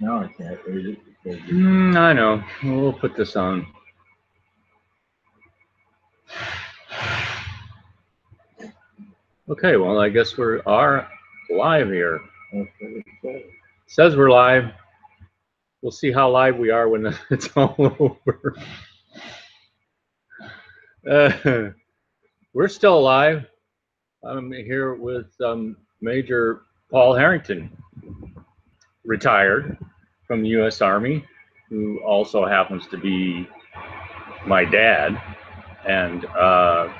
Now I can't because it's Mm, I know. We'll put this on. Okay, well, I guess we are live here. Says we're live. We'll see how live we are when it's all over. Uh, we're still alive. I'm here with um, Major Paul Harrington, retired from the U.S. Army, who also happens to be my dad. And uh,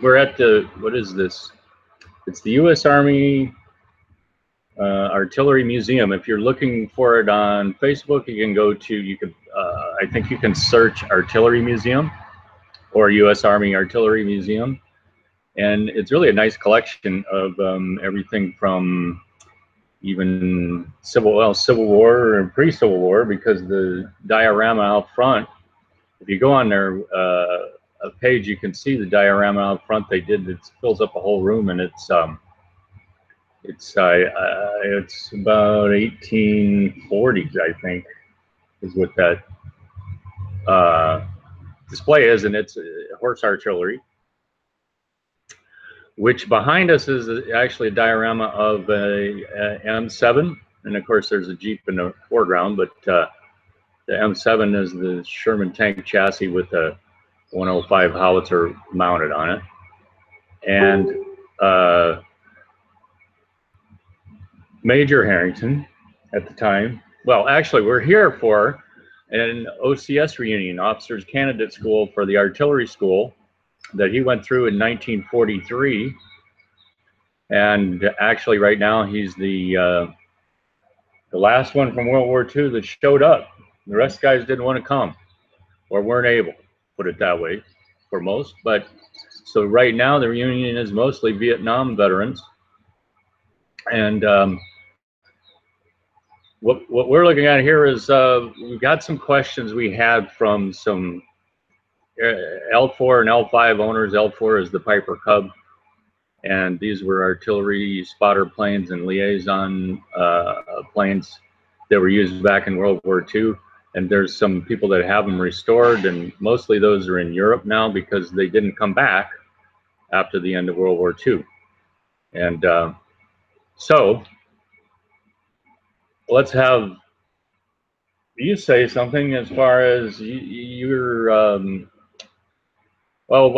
we're at the, what is this? It's the U.S. Army uh, Artillery Museum. If you're looking for it on Facebook, you can go to, you could, uh, I think you can search Artillery Museum or U.S. Army Artillery Museum. And it's really a nice collection of um, everything from even Civil, well, Civil War and pre-Civil War, because the diorama out front, if you go on their uh, a page, you can see the diorama out front they did. It fills up a whole room, and it's um, it's uh, uh, it's about 1840s, I think, is what that uh, display is, and it's horse artillery. Which behind us is actually a diorama of a, a M7, and of course there's a Jeep in the foreground, but uh, the M7 is the Sherman tank chassis with a 105 howitzer mounted on it, and uh, Major Harrington at the time. Well, actually, we're here for an OCS reunion, Officers Candidate School for the Artillery School, that he went through in 1943. And actually, right now, he's the uh, the last one from World War II that showed up. The rest the guys didn't want to come or weren't able, put it that way, for most. But so right now, the reunion is mostly Vietnam veterans. And um, what, what we're looking at here is uh, we've got some questions we had from some L4 and L5 owners. L4 is the Piper Cub, and these were artillery spotter planes and liaison uh, planes that were used back in World War II. And there's some people that have them restored, and mostly those are in Europe now because they didn't come back after the end of World War II. And uh, so let's have you say something as far as you, you're um, well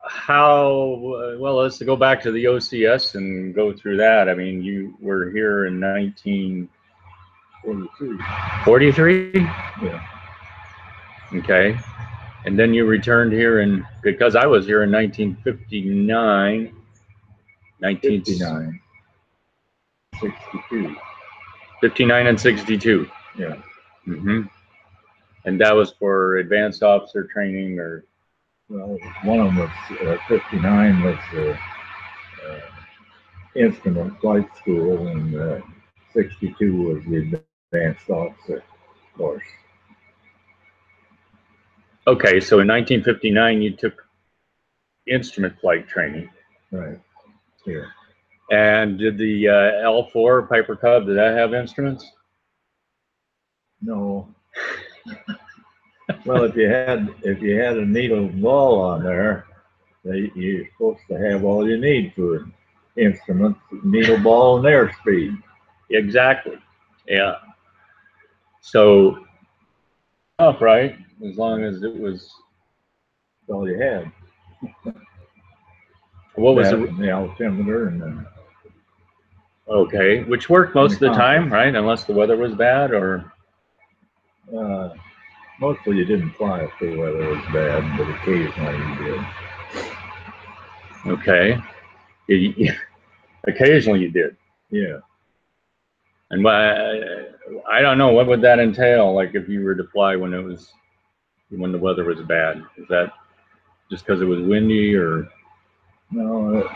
how well let's go back to the ocs and go through that. I mean you were here in 1943 Yeah, okay. And then you returned here in because i was here in 1959 19 59. 62, 59 and 62 yeah. hmm And that was for advanced officer training or, Well, one of them was, uh, 59 was the uh, instrument flight school, and uh, 62 was the advanced officer course. okay, so in 1959, you took instrument flight training. Right, here. And did the uh, L4 Piper Cub, did that have instruments? No. Well, if you had, if you had a needle ball on there, they, you're supposed to have all you need for instruments, needle ball and airspeed. Exactly. Yeah. So, up, right? As long as it was, That's all you had. what was That it? The altimeter and then, Okay, which worked most of the time, right? Unless the weather was bad or, uh, mostly you didn't fly if the weather was bad, but occasionally you did. okay. You- you- occasionally you did. Yeah, And I, I don't know, what would that entail? Like if you were to fly when it was, when the weather was bad? Is that just because it was windy or? no, uh,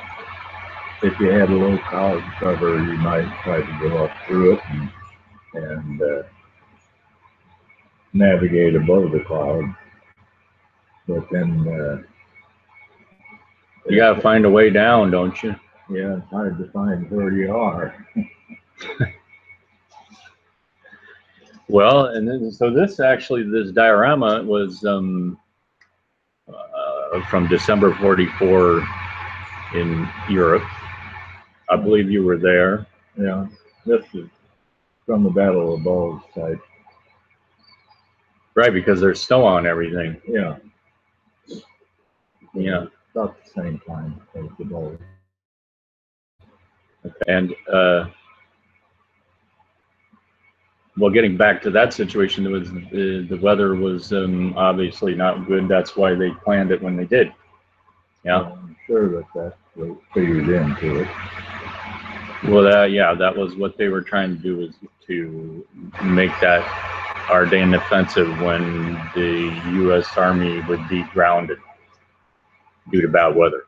if you had a low cloud cover, you might try to go up through it and, and, uh, navigate above the cloud. But then, uh, You gotta find a way down, don't you? Yeah, it's hard to find where you are. Well, and then, so this actually, this diorama was um, uh, from December 44 in Europe. I believe you were there. Yeah, this is from the Battle of Bulge site. Right, because there's snow on everything. Yeah. Yeah. About the same time as the Bulge. And, uh, well, getting back to that situation, it was, the, the weather was, um, obviously not good. That's why they planned it when they did. Yeah. I'm sure that that was figured into it. Well, that, yeah, that was what they were trying to do was to make that Ardennes offensive when the U.S. Army would be grounded due to bad weather.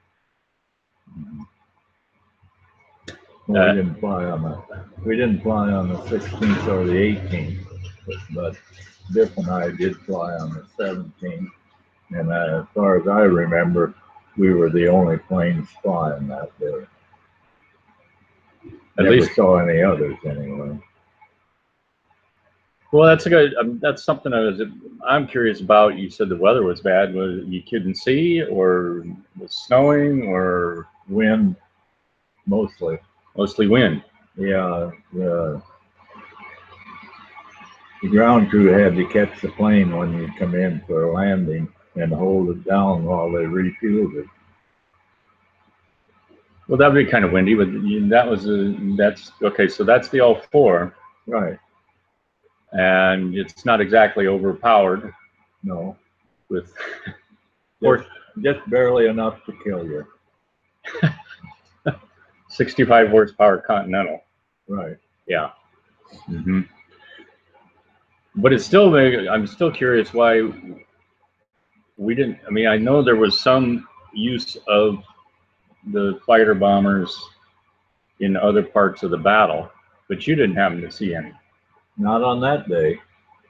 Well, Uh, we didn't fly on the, we didn't fly on the sixteenth or the eighteenth, but Biff and I did fly on the seventeenth. And uh, as far as I remember, we were the only planes flying that day. At Never least, saw any others anyway. Well, that's a good, um, that's something I was, I'm curious about. You said the weather was bad. Was you couldn't see or was snowing or Wind, mostly. mostly wind? Yeah, the, the ground crew had to catch the plane when you come in for a landing and hold it down while they refueled it. Well, that'd be kind of windy, but that was a, that's, okay, so that's the all four, Right, and it's not exactly overpowered no, with, just, just barely enough to kill you. 65 horsepower Continental. Right, Yeah. hmm But it's still, I'm still curious why we didn't, I mean, I know there was some use of the fighter bombers in other parts of the battle, but you didn't happen to see any. Not on that day.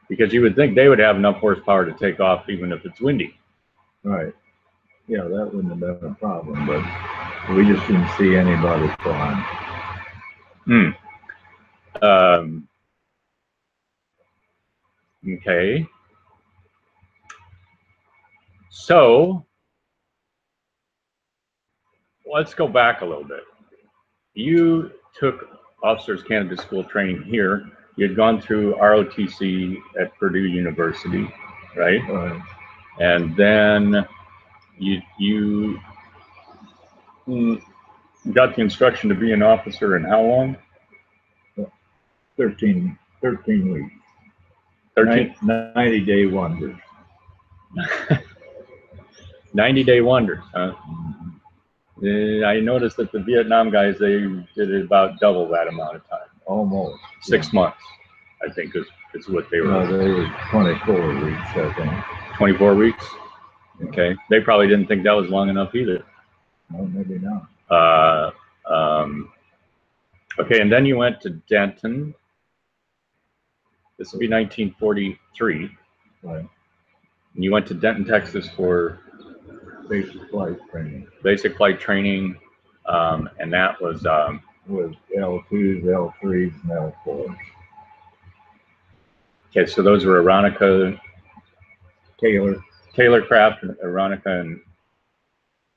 Because you would think they would have enough horsepower to take off even if it's windy. Right. Yeah, that wouldn't have been a problem, but we just didn't see anybody flying. Hmm. Um, okay. So let's go back a little bit. You took Officers Candidate School training here. You had gone through ROTC at Purdue University, right? Right. And then you you mm, got the instruction to be an officer in how long? 13, 13 weeks. 13, Nin- 90 day wonders. 90 day wonders, huh? Uh, I noticed that the Vietnam guys, they did about double that amount of time. Almost. Six months, I think is, is what they were. No, they were 24 weeks, I think. 24 weeks. Okay. They probably didn't think that was long enough either. No, maybe not. Uh, um, okay. And then you went to Denton. This would be 1943. Right. And you went to Denton, Texas for Basic flight training basic flight training. Um, and that was, um, with L2s, L3s, and L4s. okay. So those were Aeronca, Taylor, Taylor Craft, Aeronca, and,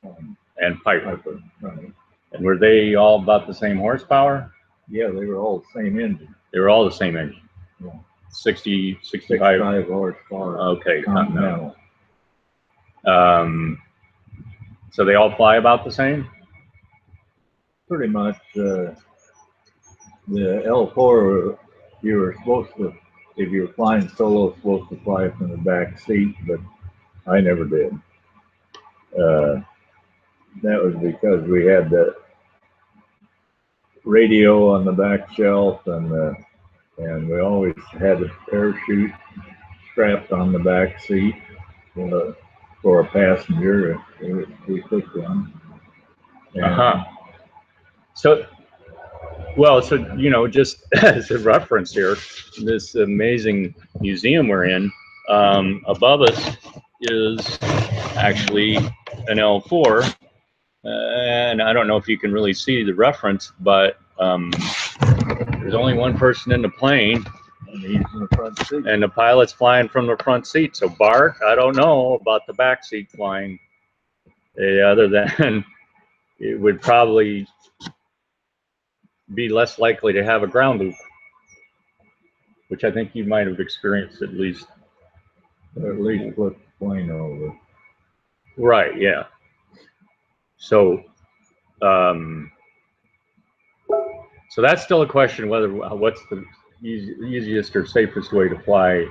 um, and Piper. Piper. Right. And were they all about the same horsepower? Yeah, they were all the same engine. They were all the same engine. Yeah. 60, 65. 65 horsepower. Okay. Continental. Continental. Um, so they all fly about the same? Pretty much, uh, the L4, you were supposed to, if you were flying solo, supposed to fly from the back seat, but I never did. Uh, that was because we had the radio on the back shelf and, uh, and we always had a parachute strapped on the back seat for, for a passenger if we took one. And- Uh-huh. So, well, so, you know, just as a reference here, this amazing museum we're in, um, above us is actually an L4. And I don't know if you can really see the reference, but, um, there's only one person in the plane And he's in the front seat. and the pilot's flying from the front seat. So Bart, I don't know about the back seat flying. eh, other than it would probably be less likely to have a ground loop, which I think you might have experienced at least. At least flip plane over. Right. Yeah. So, um, so that's still a question whether what's the easy, easiest or safest way to fly.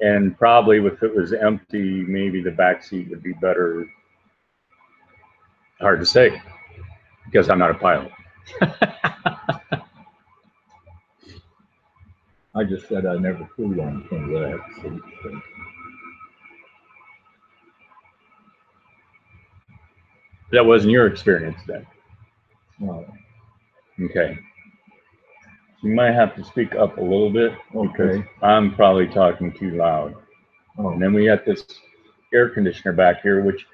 And probably if it was empty, maybe the back seat would be better. Hard to say because I'm not a pilot. I just said I never flew one from that so. that wasn't your experience then. No. Okay. You might have to speak up a little bit. Okay. I'm probably talking too loud. Oh, And then we got this air conditioner back here, which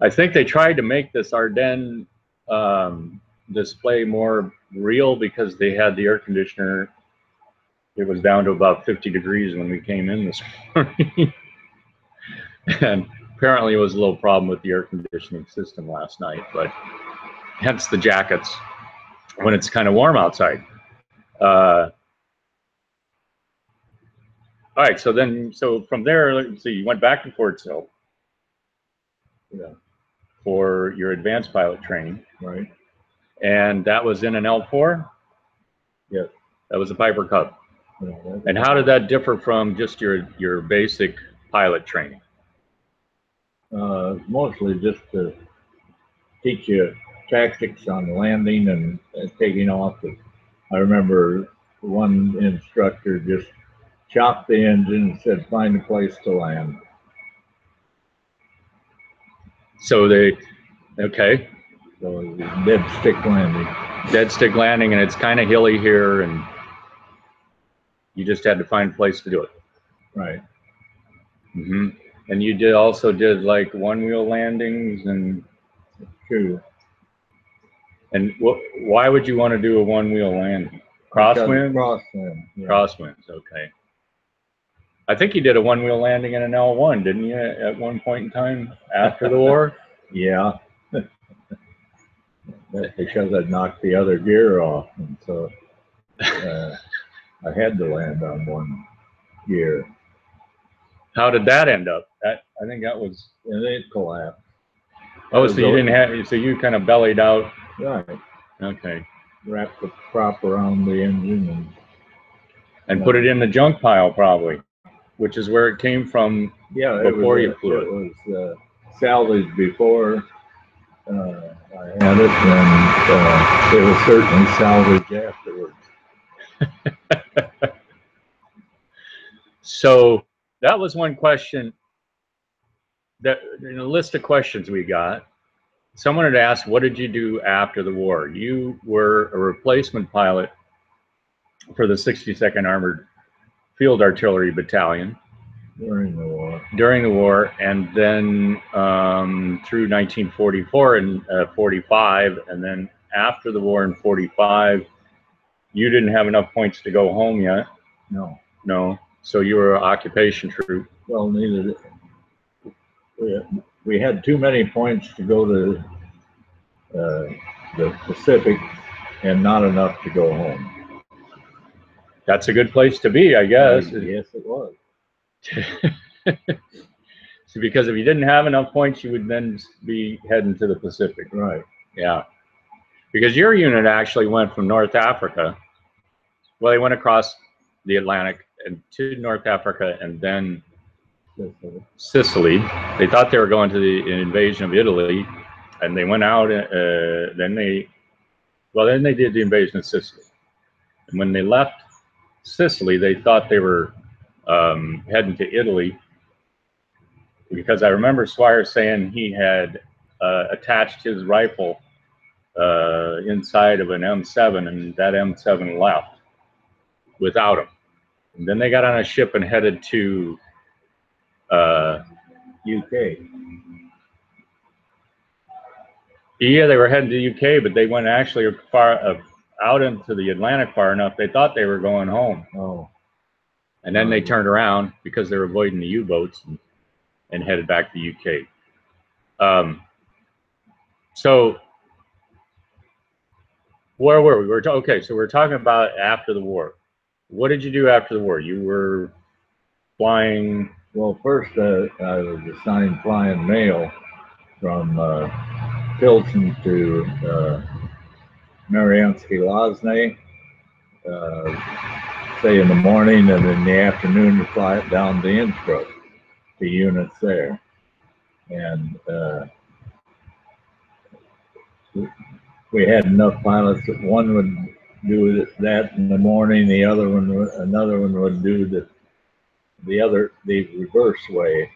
I think they tried to make this Ardennes um, display more real because they had the air conditioner. It was down to about 50 degrees when we came in this morning. and apparently it was a little problem with the air conditioning system last night, but hence the jackets when it's kind of warm outside. Uh, all right, so then, so from there, let's see, you went back to Fort Sill yeah, for your advanced pilot training, right. And that was in an L4? Yes. That was a Piper Cub. And how did that differ from just your, your basic pilot training? Uh, mostly just to teach you tactics on landing and uh, taking off. I remember one instructor just chopped the engine and said, find a place to land. So they, okay, So dead stick landing. dead stick landing, and it's kind of hilly here, and you just had to find a place to do it. Right. hmm And you did also did like one wheel landings and True. and wh- why would you want to do a one wheel landing? Crosswind. Crosswind. Yeah. Crosswinds. Okay. I think you did a one wheel landing in an L one, didn't you? At one point in time after the war. Yeah. Because I knocked the other gear off, and so uh, I had to land on one gear, How did that end up? That I think that was. and it collapsed. Oh, so you didn't have. So you kind of bellied out. Right, Okay. wrapped the prop around the engine, and And put it in the junk pile probably, which is where it came from. yeah, it Before was, you flew it. it was uh, salvaged before uh, I had it, and uh, it was certainly salvaged afterwards. So that was one question that in a list of questions we got. Someone had asked, "What did you do after the war?" You were a replacement pilot for the 62nd Armored Field Artillery Battalion during the war. during the war, and then um, through 1944 and uh, 45, and then after the war in 45, you didn't have enough points to go home yet. No, No, so you were an occupation troop. well, neither. did- We, we had too many points to go to uh, the Pacific, and not enough to go home. That's a good place to be, I guess. Yes, it was. so because if you didn't have enough points, you would then be heading to the Pacific. Right. Yeah. Because your unit actually went from North Africa. Well, they went across the Atlantic and to North Africa and then. Sicily. They thought they were going to the invasion of Italy, and they went out. Uh, then they, well, then they did the invasion of Sicily. And when they left Sicily, they thought they were um, heading to Italy because I remember Swire saying he had uh, attached his rifle uh, inside of an M7, and that M7 left without him. And then they got on a ship and headed to uh, UK. Yeah, they were heading to UK, but they went actually far. Uh, out into the Atlantic far enough, they thought they were going home. Oh, And then they turned around because they were avoiding the U-boats and, and headed back to the UK. Um, so where were we? We We're okay. So we're talking about after the war. What did you do after the war? You were flying. well, first, uh, I was assigned flying mail from, uh, Pilsen to, uh, Mariansky Lozny. Uh, say in the morning and in the afternoon to fly it down to Innsbruck, the units there. And, uh, we had enough pilots that one would do that in the morning, the other one, would- another one would do the, the other, the reverse way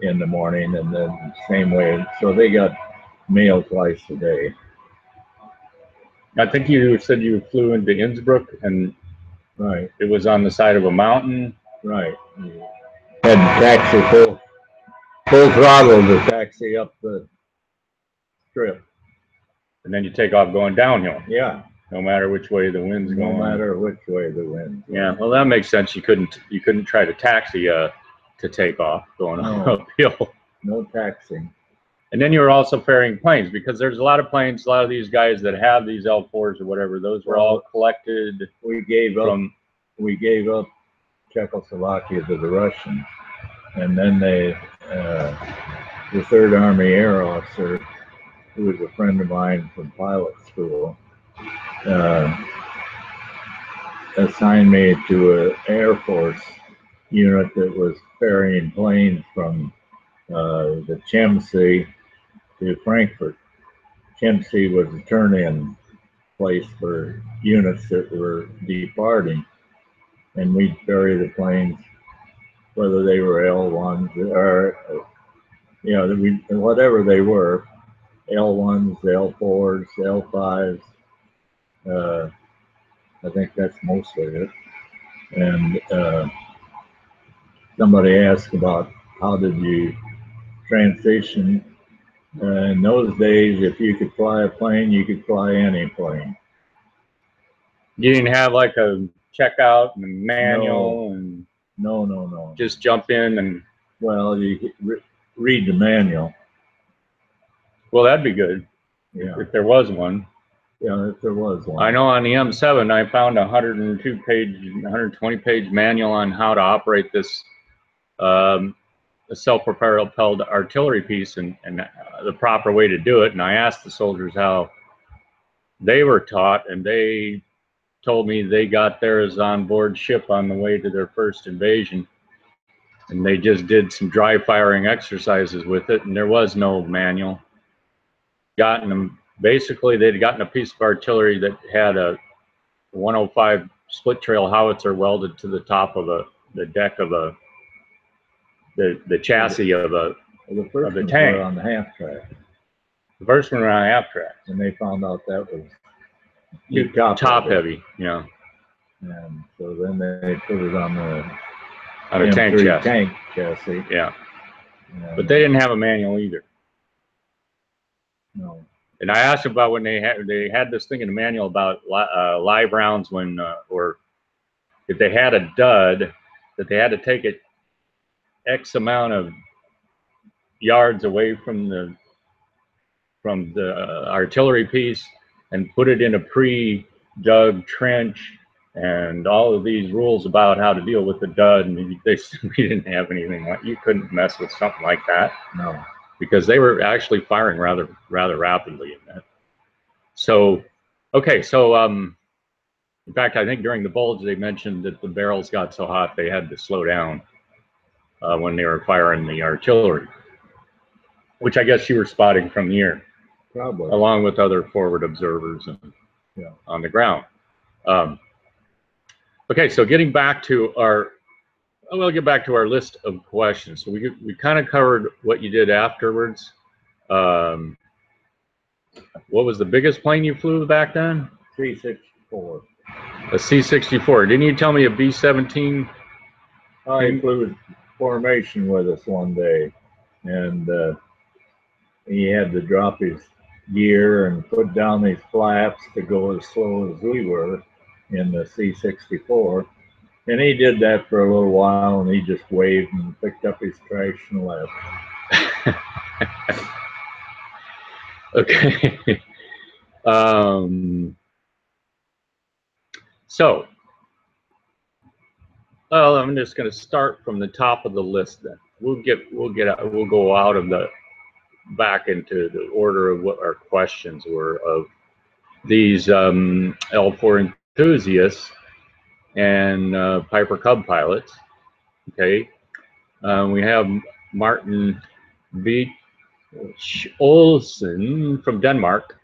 in the morning and then same way. So they got mail twice a day. I think you said you flew into Innsbruck and Right, it was on the side of a mountain. right. Had to taxi full, full throttle to taxi up the strip. And then you take off going downhill, Yeah, no matter which way the wind's no going. No matter which way the wind. Yeah, well, that makes sense. You couldn't you couldn't try to taxi uh to take off going No. uphill. No taxing. And then you were also ferrying planes because there's a lot of planes, a lot of these guys that have these L4s or whatever. Those were all collected We gave up from. we gave up Czechoslovakia to the Russians. And then they, uh, the Third Army Air Officer, who was a friend of mine from pilot school, uh, assigned me to an Air Force unit that was ferrying planes from uh, the Chiemsee to Frankfurt. Chiemsee was a turn-in place for units that were departing and we'd ferry the planes, whether they were L1s or, you know, we, whatever they were, L1s, L4s, L5s. Uh, I think that's mostly it. And uh, somebody asked about how did you transition? Uh, in those days, if you could fly a plane, you could fly any plane. You didn't have like a checkout and a manual and No, no, no. just jump in and Well, you re- read the manual. well, that'd be good Yeah, if there was one. yeah, if there was one. I know on the M7, I found a 102 page, 120 page manual on how to operate this um, a self-propelled artillery piece and, and uh, the proper way to do it. And I asked the soldiers how they were taught, and they told me they got theirs on board ship on the way to their first invasion. And they just did some dry firing exercises with it, and there was no manual. Gotten them basically they'd gotten a piece of artillery that had a 105 split trail howitzer welded to the top of a the deck of a the the chassis of a Well, the first of the ones tank. were on the half track, the first one around half track and they found out that was too top, top heavy. heavy yeah And so then they put it on the on a tank M3 chassis tank chassis. yeah and- but they didn't have a manual either no. and I asked about when they had they had this thing in the manual about li- uh, live rounds when uh, or if they had a dud that they had to take it x amount of yards away from the from the uh, artillery piece and put it in a pre-dug trench and all of these rules about how to deal with the dud and they we didn't have anything like you couldn't mess with something like that No. because they were actually firing rather rather rapidly in that. So, okay, so um, in fact, I think during the bulge they mentioned that the barrels got so hot they had to slow down uh, when they were firing the artillery, which I guess you were spotting from the air, Probably. along with other forward observers and Yeah. on the ground. Um, okay, so getting back to our we'll get back to our list of questions. So we we kind of covered what you did afterwards. Um, what was the biggest plane you flew back then? 364. A C-64. Didn't you tell me a B-17? I flew formation with us one day, and uh, he had to drop his gear and put down these flaps to go as slow as we were in the C64. And he did that for a little while and he just waved and picked up his trash and left. Okay. um, so, well, I'm just going to start from the top of the list. Then we'll get we'll get out, we'll go out of the back into the order of what our questions were of these um, L4 enthusiasts and uh, Piper Cub pilots. Okay, um, we have Martin B. Olsen from Denmark.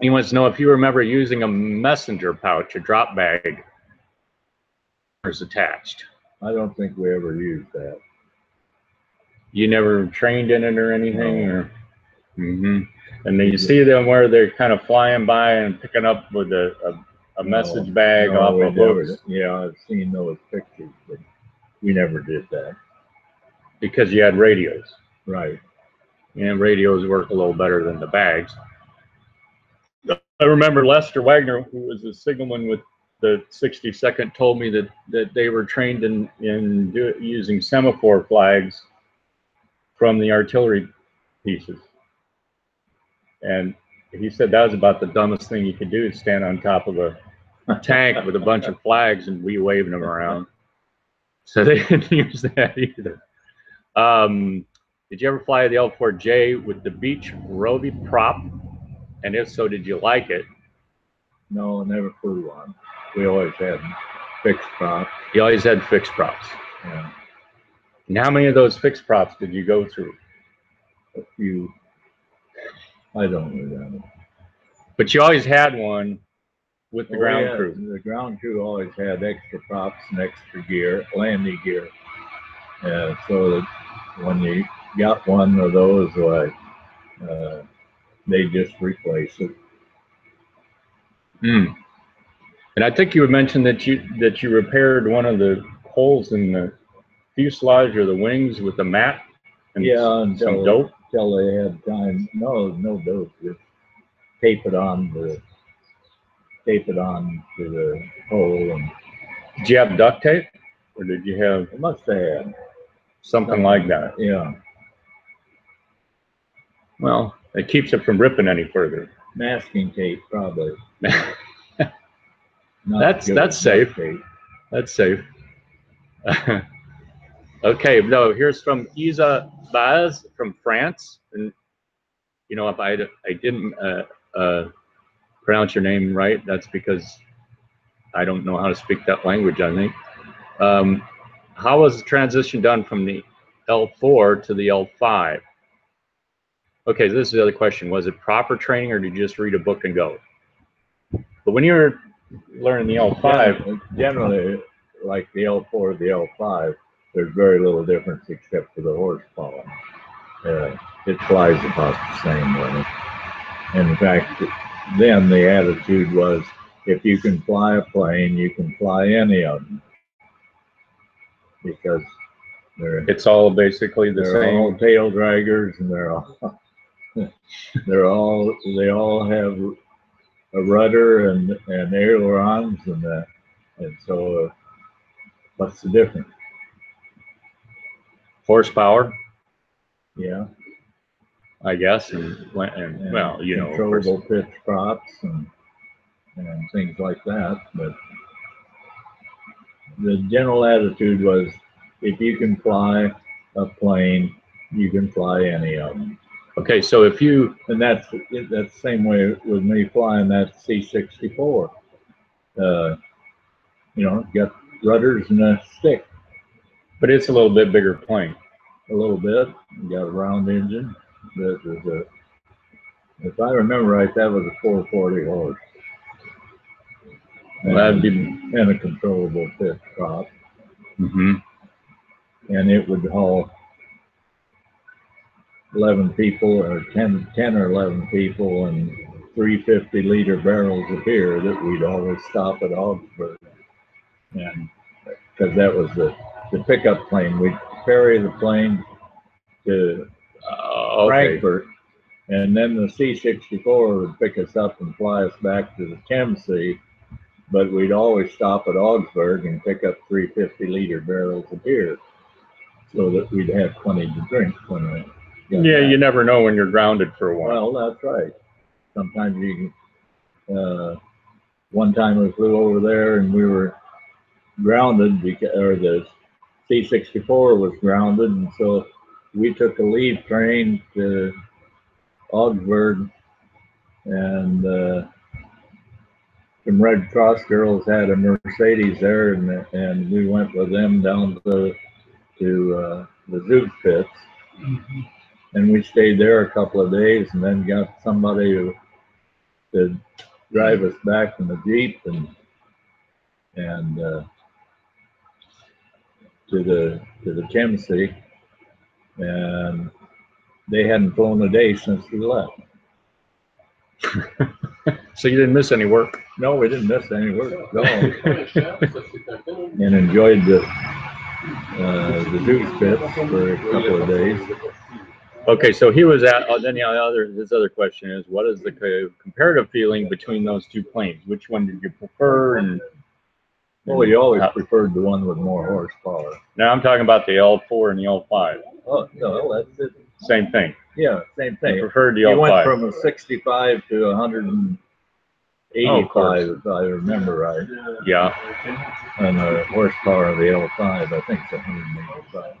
He wants to know if you remember using a messenger pouch, a drop bag, is attached. I don't think we ever used that. You never trained in it or anything, No. or? hmm And then you see them where they're kind of flying by and picking up with a, a, a No. message bag No, off of books. Yeah, I've seen those pictures, but we never did that. because you had radios. Right. and radios work a little better than the bags. I remember Lester Wagner, who was a signalman with the 62nd, told me that, that they were trained in, in do, using semaphore flags from the artillery pieces. And he said that was about the dumbest thing you could do, is stand on top of a tank with a bunch of flags and we waving them around. So they didn't use that either. Um, did you ever fly the L4J with the Beech Roby prop? And if so, did you like it? No, never flew one. We always had fixed props. You always had fixed props. Yeah. And how many of those fixed props did you go through? A few. I don't remember. But you always had one with the Oh, ground yeah, crew. The ground crew always had extra props and extra gear, landing gear. Uh, so that when you got one of those, like, uh, they just replace it. Hmm. And I think you had mentioned that you that you repaired one of the holes in the fuselage or the wings with the mat and Yeah, some until, dope. until they had time. No, no dope. Just tape it on the tape it on to the hole, and Did you have duct tape, or did you have it must have had something like that? Yeah, Well, it keeps it from ripping any further. masking tape probably. That's- good that's safe. That's safe. okay, no, here's from Isa Baz from France. And, you know, if I, I didn't uh, uh, pronounce your name right, that's because I don't know how to speak that language, I think. Um, how was the transition done from the L4 to the L5? Okay, this is the other question. Was it proper training or did you just read a book and go? But when you learning the L5, Generally, like the L four, the L five, there's very little difference except for the horsepower. Uh, it flies about the same way. In fact, then the attitude was, if you can fly a plane, you can fly any of them. Because they're, it's all basically the they're all same. tail draggers and they're all, they're all, they all have a rudder and, and ailerons and that. And so, uh, what's the difference? Horsepower, Yeah. I guess, and, and and well, you know. Controllable pitch props and, and things like that, but the general attitude was, if you can fly a plane, you can fly any of them. Okay, so if you, And that's, that's the same way with me flying that C sixty-four. Uh, you know, got rudders and a stick but it's a little bit bigger plane. a little bit, got a round engine, that was a, if I remember right, that was a four forty horse. Well, that'd be, And a controllable pitch prop, hmm and it would haul eleven people or 10 10 or eleven people and three fifty liter barrels of beer that we'd always stop at Augsburg. And, cause that was the, the pickup plane, we'd ferry the plane to Uh, okay, Frankfurt, And then the C sixty-four would pick us up and fly us back to the Tennessee. But we'd always stop at Augsburg and pick up three fifty liter barrels of beer. So that we'd have plenty to drink when we. Got Yeah, you never know when you're grounded for a while. Well, that's right. Sometimes you, can, uh, one time we flew over there and we were grounded because, or the C sixty-four was grounded and so we took a leave train to Augsburg and, uh, some Red Cross girls had a Mercedes there and, and we went with them down to, to, uh, the Zoot pits. And we stayed there a couple of days and then got somebody to, to drive us back in the Jeep and, and, uh, to the, to the Tennessee. And they hadn't flown a day since we left. So you didn't miss any work. No, we didn't miss any work, no, and enjoyed the, uh, the Zugspitze for a couple of days. Okay, so he was at, then the other, his other question is, what is the co- comparative feeling between those two planes? Which one did you prefer? And Well, we always preferred the one with more horsepower. now I'm talking about the L4 and the L5. Oh, no, that's it. Same thing. Yeah, same thing. preferred the You went L5. from a sixty-five to a hundred and Oh, of course. eighty-five, if I remember right. Yeah, And the horsepower of the L five, I think it's a hundred and eighty-five.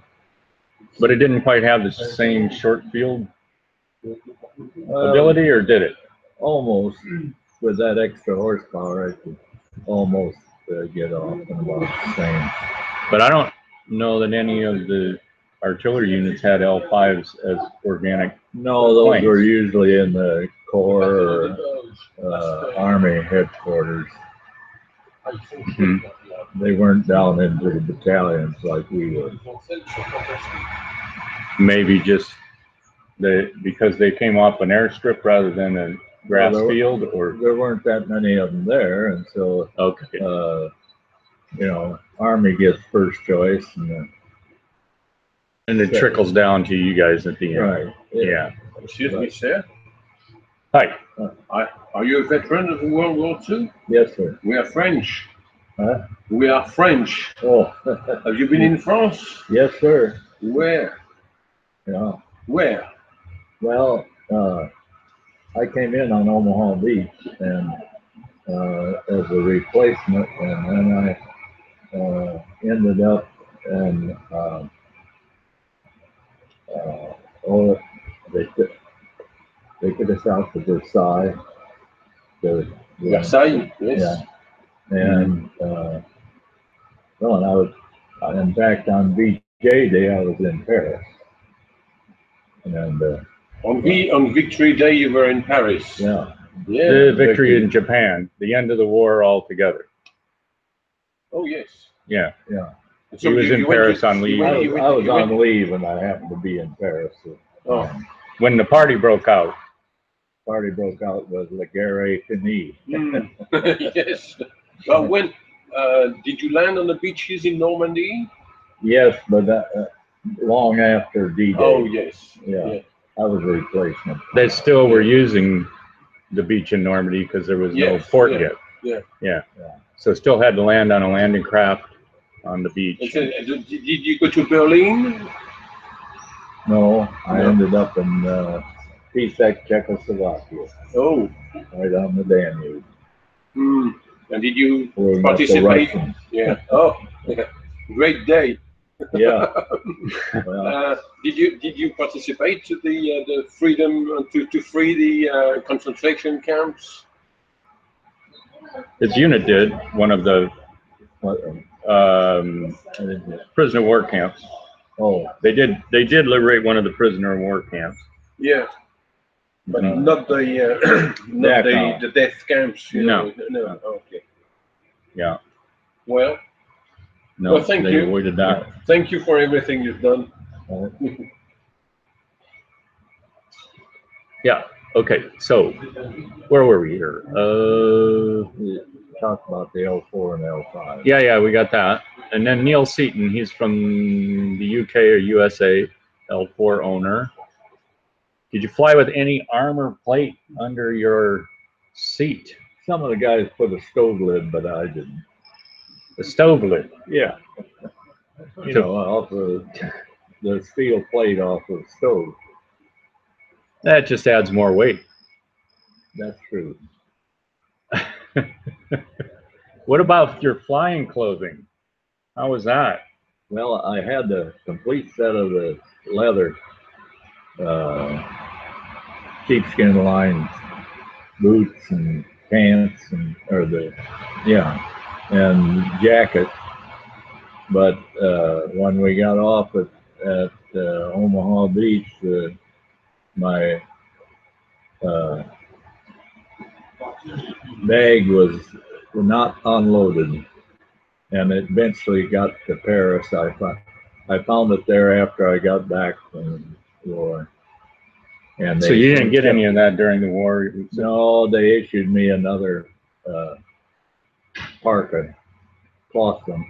But it didn't quite have the same short field Um, ability, or did it? Almost, with that extra horsepower, I could almost uh, get off in about the same. But I don't know that any of the artillery units had L5s as organic. No, those Planes. were usually in the Corps or, uh, Army headquarters. Mhm. They weren't down into the battalions like we were. Maybe just they, because they came off an airstrip rather than a grass Well, there- field, or, There weren't that many of them there, and so, okay. uh, you know, Army gets first choice and, then, And it trickles down to you guys at the end. right. Yeah. Excuse me, sir. Hi. Are you a veteran of World War II? Yes, sir. We are French. Huh? We are French. Oh, Have you been in France? yes, sir. Where? Yeah. Where? Well, uh, I came in on Omaha Beach and, uh, as a replacement and then I, uh, ended up in, um, uh, oh, they took, they took us out to Versailles. The- Versailles. Yes. Yeah. And, uh, well, and I was, in fact, on VJ Day, I was in Paris. And, uh, On V on Victory Day, you were in Paris. yeah, Yeah. The victory in Japan, the end of the war altogether. Oh yes. Yeah. yeah. He was in you Paris to- on leave. I was, went- I was you on leave and I happened to be in Paris. so, Oh. um, When the party broke out, Party broke out with La Guerre Finie. Mm. yes. Well, when uh, did you land on the beaches in Normandy? Yes, but that, uh, long after D-Day. Oh yes. Yeah. I was a replacement. they still were using the beach in Normandy because there was no Yes, port yeah, yet. yeah. Yeah. Yeah. So still had to land on a landing craft on the beach. So, did, did you go to Berlin? No, I No. ended up in, uh, Pisek, Czechoslovakia, Oh. right on the Danube. Hmm. And did you? where we met the Participate? Russians. Yeah. Oh. Yeah. Great day. Yeah. Well, Uh, did you did you participate to the uh, the freedom uh, to to free the uh, concentration camps? His unit did, one of the um, prisoner of war camps. Oh, They did, they did liberate one of the prisoner of war camps. Yeah, but uh, not the uh, not the, Dachau. the death camps. You No. know. no. Okay. Yeah. Well, No, Well, thank they you. avoided that. thank you for everything you've done. Yeah, okay, so where were we here? Uh, we talked about the L four and L five. yeah, yeah, we got that. And then Neil Seaton, he's from the UK or USA, L4 owner. Did you fly with any armor plate under your seat? Some of the guys put a stove lid, but I didn't. A stove lid. Yeah. You know, off of the steel plate off of the stove. That just adds more weight. That's true. What about your flying clothing? How was that? Well, I had the complete set of the leather, uh, sheepskin lined boots and pants and, or the, yeah, and jacket. But, uh, when we got off at, at, uh, Omaha Beach, uh, my, uh, bag was not unloaded and it eventually got to Paris. I I found it there after I got back from war. And So you didn't get any of that during the war? No, they issued me another uh, parka, cloth one.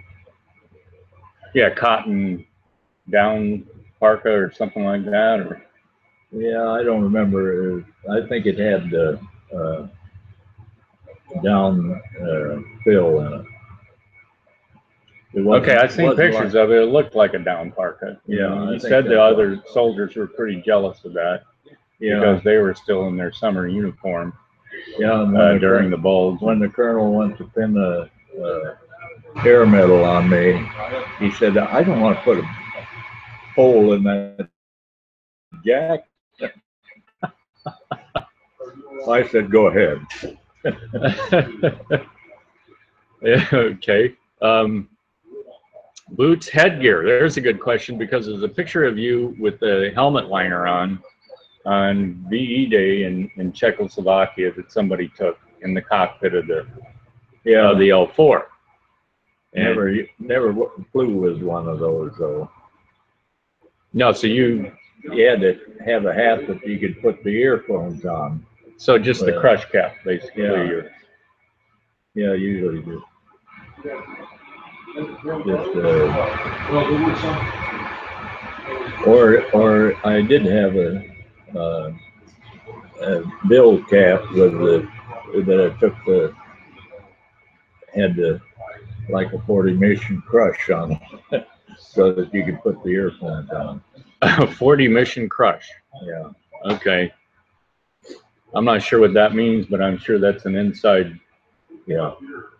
Yeah, cotton down parka or something like that, or Yeah, I don't remember. I think it had uh, uh, down uh, fill in it. Okay, I've seen pictures of it. It looked like a down parka. Yeah, I you said the other soldiers were pretty jealous of that Yeah, because they were still in their summer uniform yeah. uh, the during the bulge. when the colonel went to pin the uh, air medal on me, he said, "I don't want to put a hole in that jack. I said, "Go ahead." Yeah, okay. Um, boots, headgear. There's a good question because there's a picture of you with the helmet liner on on VE Day in, in Czechoslovakia that somebody took in the cockpit of the Yeah, the L4. And never, never flew with one of those though. no, so you You had to have a hat that you could put the earphones on. so just the crush cap basically. yeah. Yeah, usually just, just uh, Or, or I did have a, uh, a bill cap with the, that I took the, had the, like a forty mission crush on it, so that you could put the earphones on, 40 mission crush. yeah. Okay. I'm not sure what that means, but I'm sure that's an inside. Yeah,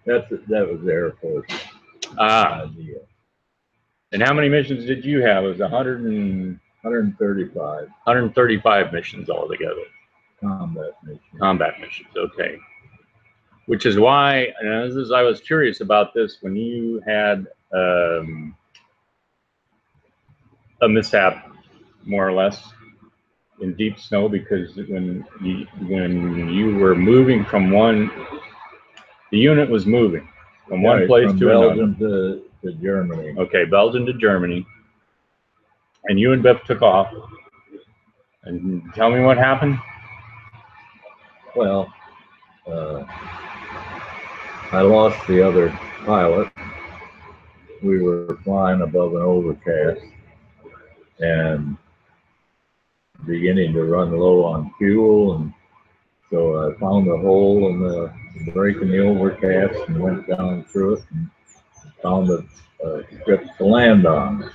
that's, that was the Air Force Ah, idea, and how many missions did you have? It was 100 and hundred and thirty-five 135 missions altogether. combat mission. combat missions. Okay. Which is why, and this is, I was curious about this when you had um, a mishap, more or less, in deep snow, because when you when you were moving from one, the unit was moving from one place from to another. Belgium to, to Germany. Okay, Belgium to Germany, and you and Biff took off. And tell me what happened. Well, uh, I lost the other pilot. We were flying above an overcast and beginning to run low on fuel. And so I found a hole in the break in the overcast and went down through it and found a, a strip to land on.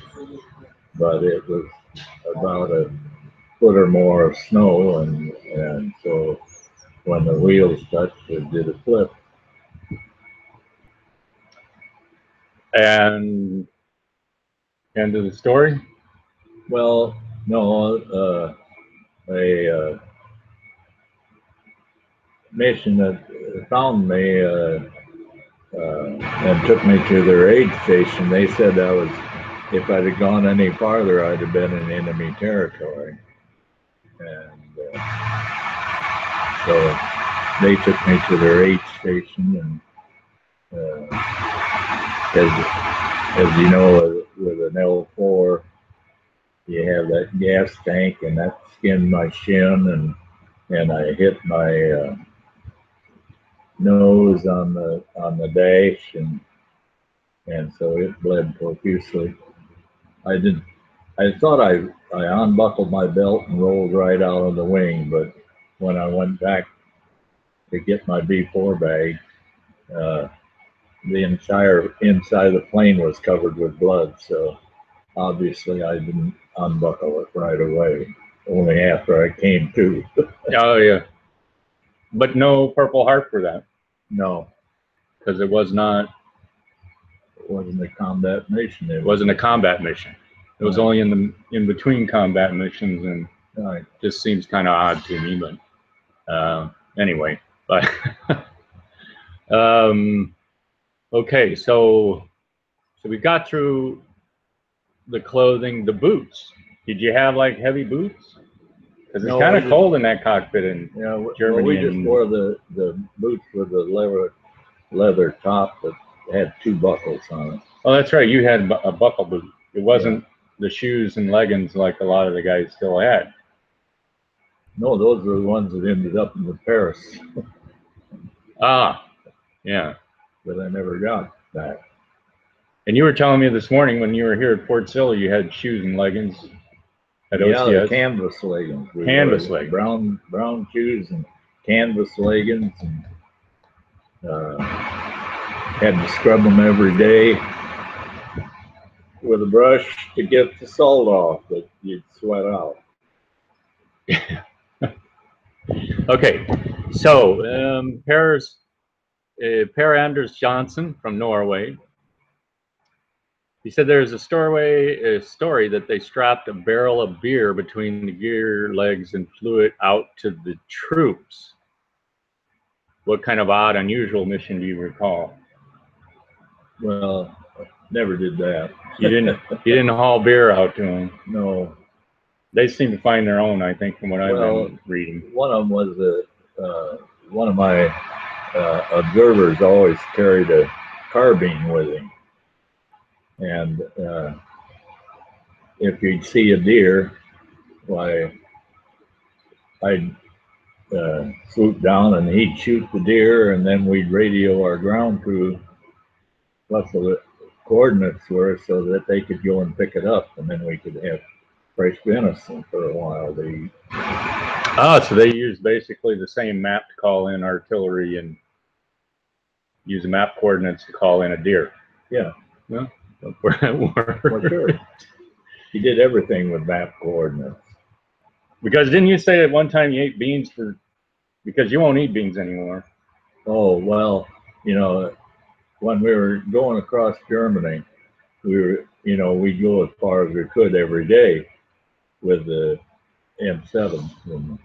But it was about a foot or more of snow and, and so when the wheels touched, it did a flip. And end of the story. Well, no, uh, a, uh, mission that found me, uh, uh, and took me to their aid station, they said I was, if I'd have gone any farther, I'd have been in enemy territory. And, uh, so they took me to their aid station and, uh, as, as you know, with an L four, you have that gas tank and that skinned my shin and, and I hit my, uh, nose on the, on the dash and, and so it bled profusely. I didn't, I thought I, I unbuckled my belt and rolled right out of the wing, but when I went back to get my B4 bag, uh, the entire inside of the plane was covered with blood. So obviously I didn't unbuckle it right away. Only after I came to. Oh, yeah. But no Purple Heart for that, no, because it was not, it wasn't a combat mission. it wasn't a combat mission. It was Right. only in the, in between combat missions and Right. just seems kind of odd to me, but, uh, anyway, but, um, okay, so, so we got through the clothing, the boots. Did you have like heavy boots? Cause it's No, kind of cold in that cockpit and, Yeah, w- well, Germany we just and- wore the, the boots with the leather, leather top that had two buckles on it. oh, that's right, you had bu- a buckle boot. It wasn't the shoes and leggings like a lot of the guys still had. No, those were the ones that ended up in the Paris Ah, yeah. that I never got back. And you were telling me this morning when you were here at Fort Sill, you had shoes and leggings at Yeah, the canvas leggings. we Canvas leggings. Brown, brown shoes and canvas leggings and, uh, had to scrub them every day with a brush to get the salt off that you'd sweat out. Okay, so um, uh, Per Anders Johnson from Norway. He said there's a story, a story that they strapped a barrel of beer between the gear legs and flew it out to the troops. What kind of odd, unusual mission do you recall? Well, never did that. You didn't, you didn't haul beer out to them. No, They seem to find their own, I think, from what I've Well, been reading. one of them was a, uh, one of my uh, observers always carried a carbine with him. And uh, if you'd see a deer, why, I'd uh, swoop down and he'd shoot the deer, and then we'd radio our ground crew what the coordinates were so that they could go and pick it up, and then we could have fresh venison for a while to eat. Oh, so they use basically the same map to call in artillery and use map coordinates to call in a deer. Yeah. Well, look where that For worked. sure. He did everything with map coordinates. Because didn't you say at one time you ate beans for, because you won't eat beans anymore? Oh, well, you know, when we were going across Germany, we were, you know, we'd go as far as we could every day with the M7. And,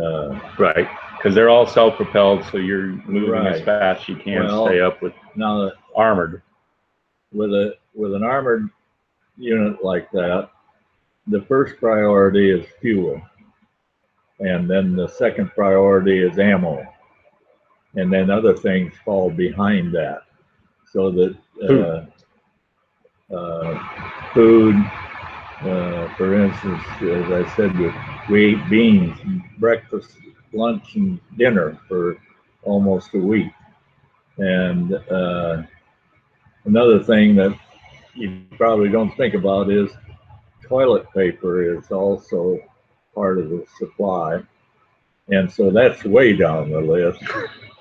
uh, Right. Because they're all self-propelled, so you're moving as fast as you can to Well- stay up with now, armored. With a with an armored unit like that, the first priority is fuel, and then the second priority is ammo, and then other things fall behind that, so that uh, uh, food. Uh, for instance, as I said, we, we ate beans, breakfast, lunch, and dinner for almost a week, and uh, another thing that you probably don't think about is toilet paper is also part of the supply. And so that's way down the list.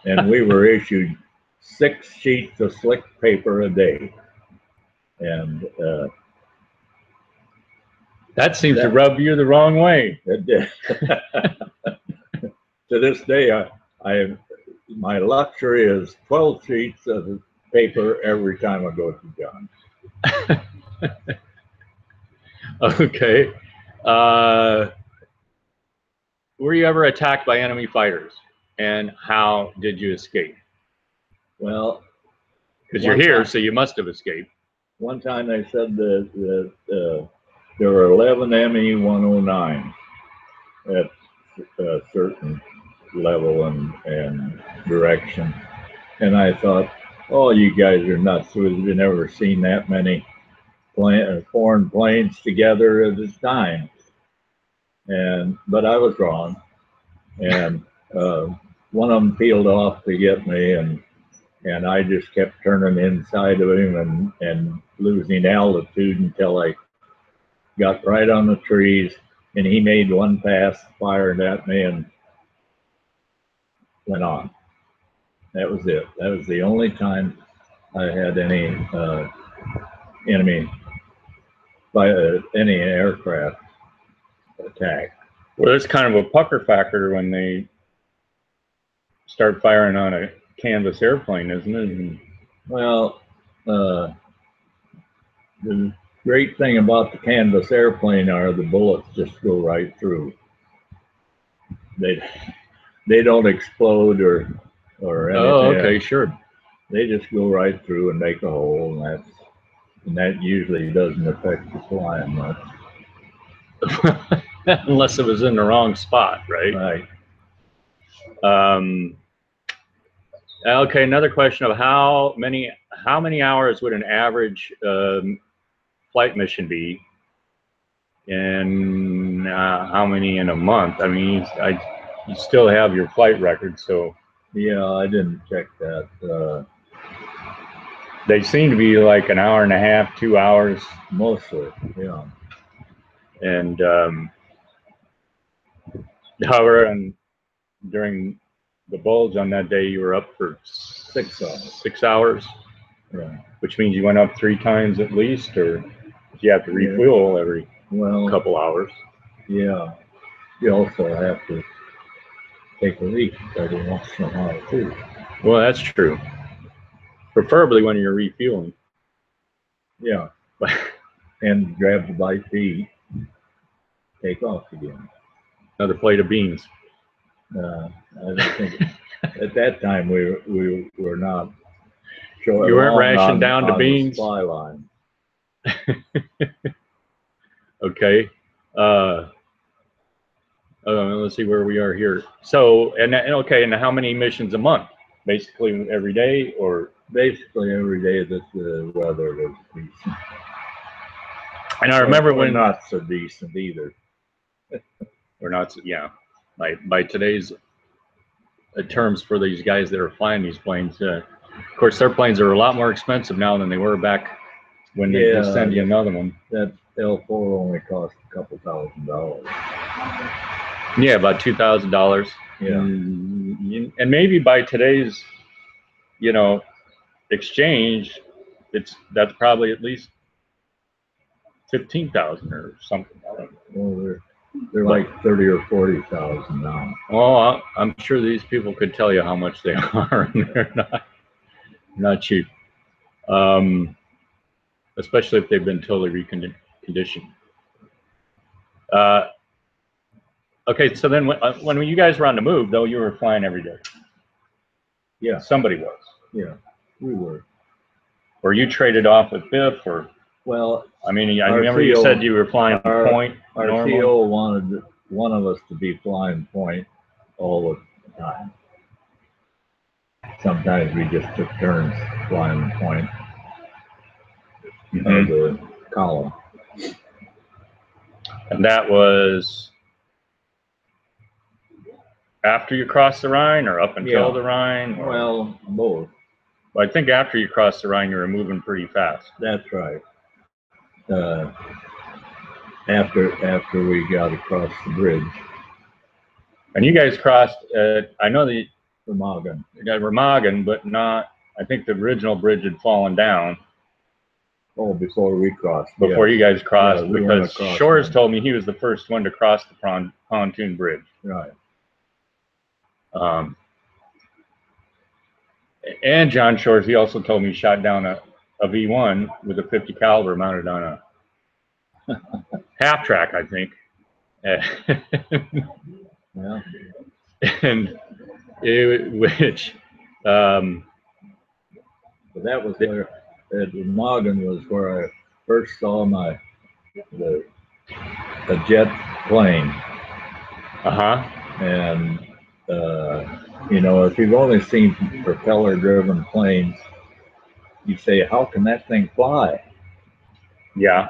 And we were issued six sheets of slick paper a day. And uh, That seems to rub you the wrong way. it did. to this day, I, I my luxury is 12 sheets of paper every time I go to John. Okay. Uh, were you ever attacked by enemy fighters? And how did you escape? Well, Because you're here, time. so you must have escaped. One time they said that, that uh, there were 11 ME 109 at a certain level and, and direction. And I thought, oh, you guys are nuts. We've never seen that many plane, uh, foreign planes together at a time. And, but I was wrong. And uh, one of them peeled off to get me and and I just kept turning inside of him and, and losing altitude until I got right on the trees, and he made one pass, fired at me, and went on. That was it. That was the only time I had any uh, enemy by uh, any aircraft attack. Well, it's kind of a pucker factor when they start firing on a canvas airplane, isn't it? And- Well, uh, the great thing about the canvas airplane are the bullets just go right through. They they don't explode or or anything. Oh, okay, sure. They just go right through and make a hole, and that's and that usually doesn't affect the flying much. Unless it was in the wrong spot, right? Right. Um, okay, another question of how many how many hours would an average um, flight mission be, and uh, how many in a month? I mean, I you still have your flight record, so Yeah, I didn't check that. Uh, they seem to be like an hour and a half, two hours, mostly, yeah. and um, however, and during the bulge on that day, you were up for Six hours. Six hours. Yeah. which means you went up three times at least, or you have to refuel every Well, couple hours? Yeah, you also have to take a leak every once in a while too. Well, that's true. Preferably when you're refueling. Yeah, and grab the bite to eat, take off again. Another plate of beans. Uh, I think, at that time, we, were- we were not. short You weren't rationed on- down to on beans? Supply line. Okay. Uh, uh, let's see where we are here. So, and, and okay, and how many missions a month? Basically every day, or Basically, every day that the weather was decent. and I remember Or when Not so decent either. We're not, yeah, by, by today's uh, terms for these guys that are flying these planes. Uh, of course, their planes are a lot more expensive now than they were back when they just Yeah. send you another one. That L four only cost a couple thousand dollars. Yeah, about two thousand dollars. Yeah, and maybe by today's, you know, exchange, it's that's probably at least fifteen thousand or something. Well, they're, they're like thirty or forty thousand now. Oh, I'm sure these people could tell you how much they are, and they're not not cheap. Um, especially if they've been totally reconditioned. Uh, okay, so then when, uh, when you guys were on the move, though, you were flying every day. Yeah, Somebody was, yeah, we were. or you traded off with Biff, or Well, I mean, I Our remember you CO said you were flying our- point our normal. CO wanted one of us to be flying point all the time. Sometimes we just took turns flying point of Mhm. the column. And that was after you cross the Rhine or up until Yeah. the Rhine? or- Well, both. I think after you cross the Rhine, you were moving pretty fast. That's right. Uh, after after we got across the bridge, And you guys crossed, uh, I know the Remagen. you got Remagen, but not, I think the original bridge had fallen down Oh, before we crossed. before yeah, you guys crossed Yeah, we because Shores told me he was the first one to cross the pon- pontoon bridge. Right. Um, and John Shores, he also told me he shot down a, a V1 with a 50 caliber mounted on a half track, I think. Yeah. and it, which, um, But that was where at Mogan was where I first saw my the a jet plane. uh-huh. And, uh, you know, if you've only seen propeller driven planes, you say, how can that thing fly? Yeah.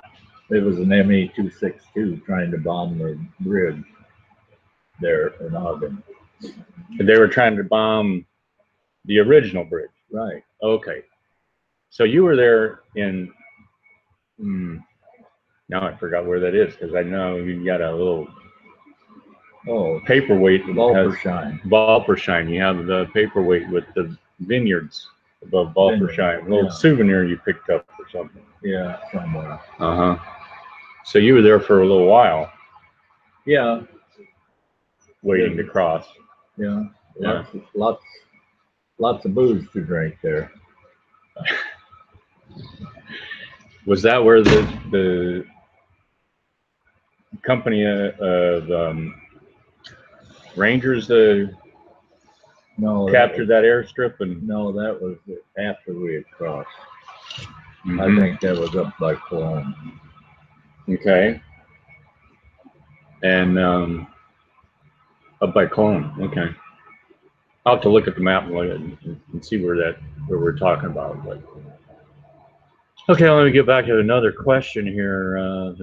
It was an ME 262 trying to bomb the bridge there in Ogden. They were trying to bomb the original bridge. Right. Okay. So you were there in hmm, Now I forgot where that is because I know you got a little Oh, paperweight Walporzheim. Walporzheim. You have the paperweight with the vineyards above Walporzheim. A little yeah. souvenir you picked up or something. Yeah, somewhere. Uh huh. So you were there for a little while Yeah, waiting to cross. yeah. Yeah. Lots, lots, lots of booze to drink there. Was that where the the company uh, of um, Rangers uh, No. that captured that airstrip and No, that was after we had crossed. I Mhm. think that was up by Cologne. okay, and um, up by Cologne. Okay, I'll have to look at the map and, look at, and see where that where we're talking about. But okay, let me get back to another question here. Uh,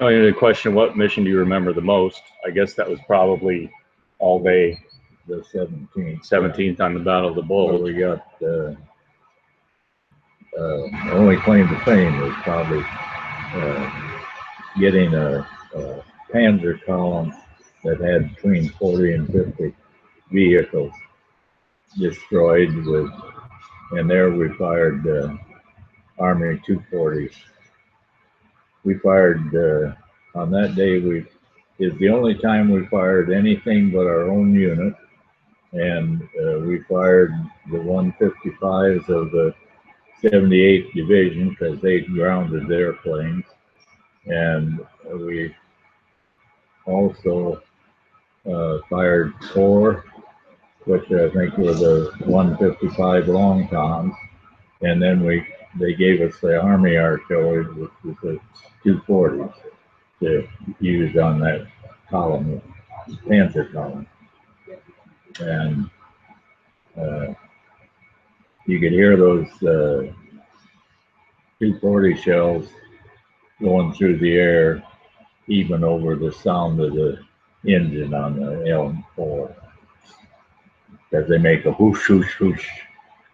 Oh, yeah, the question: What mission do you remember the most? I guess that was probably all day The seventeenth. 17th on the Battle of the Bulge. we got, uh, uh, only claim to fame was probably, uh, getting a, a Panzer column that had between forty and fifty vehicles destroyed with, and there we fired, uh, Army two forties. We fired, uh, on that day, we, is the only time we fired anything but our own unit. And, uh, we fired the one fifty-fives of the seventy-eighth division because they grounded their planes. And we also, uh, fired four, which I think were the one fifty-five long toms. And then we, they gave us the army artillery, which was the two forties to use on that column, Panther column. And, uh, you could hear those, uh, two forty shells going through the air, even over the sound of the engine on the L four. Cause they make a whoosh, whoosh, whoosh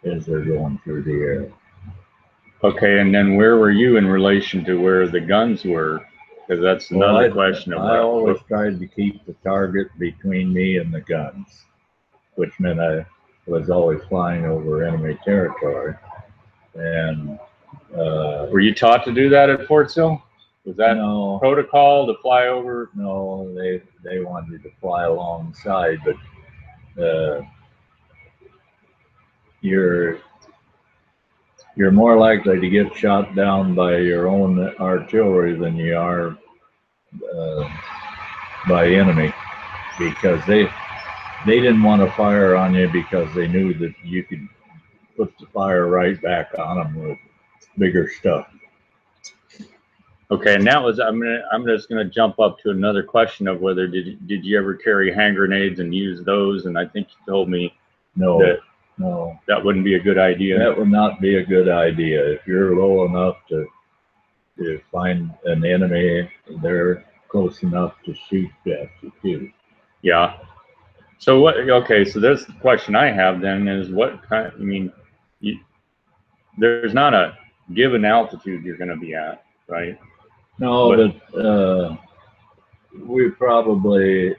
as they're going through the air. Okay, and then where were you in relation to where the guns were? Because that's Well, another I- question. Of I always tried to keep the target between me and the guns, which meant I was always flying over enemy territory. And, uh, were you taught to do that at Fort Sill? Was that no, protocol to fly over? no, they, they wanted to fly alongside, but, uh, you're, you're more likely to get shot down by your own artillery than you are, uh, by enemy, because they, they didn't want to fire on you because they knew that you could put the fire right back on them with bigger stuff. Okay, and that was I'm gonna I'm just gonna jump up to another question of whether did did you ever carry hand grenades and use those? And I think you told me No, that no. that wouldn't be a good idea. That would not be a good idea. If you're low enough to, to find an enemy, they're close enough to shoot at you too. Yeah. So what? Okay, so this the question I have then is what kind? I mean, you, there's not a given altitude you're going to be at, right? No, but, uh, we probably,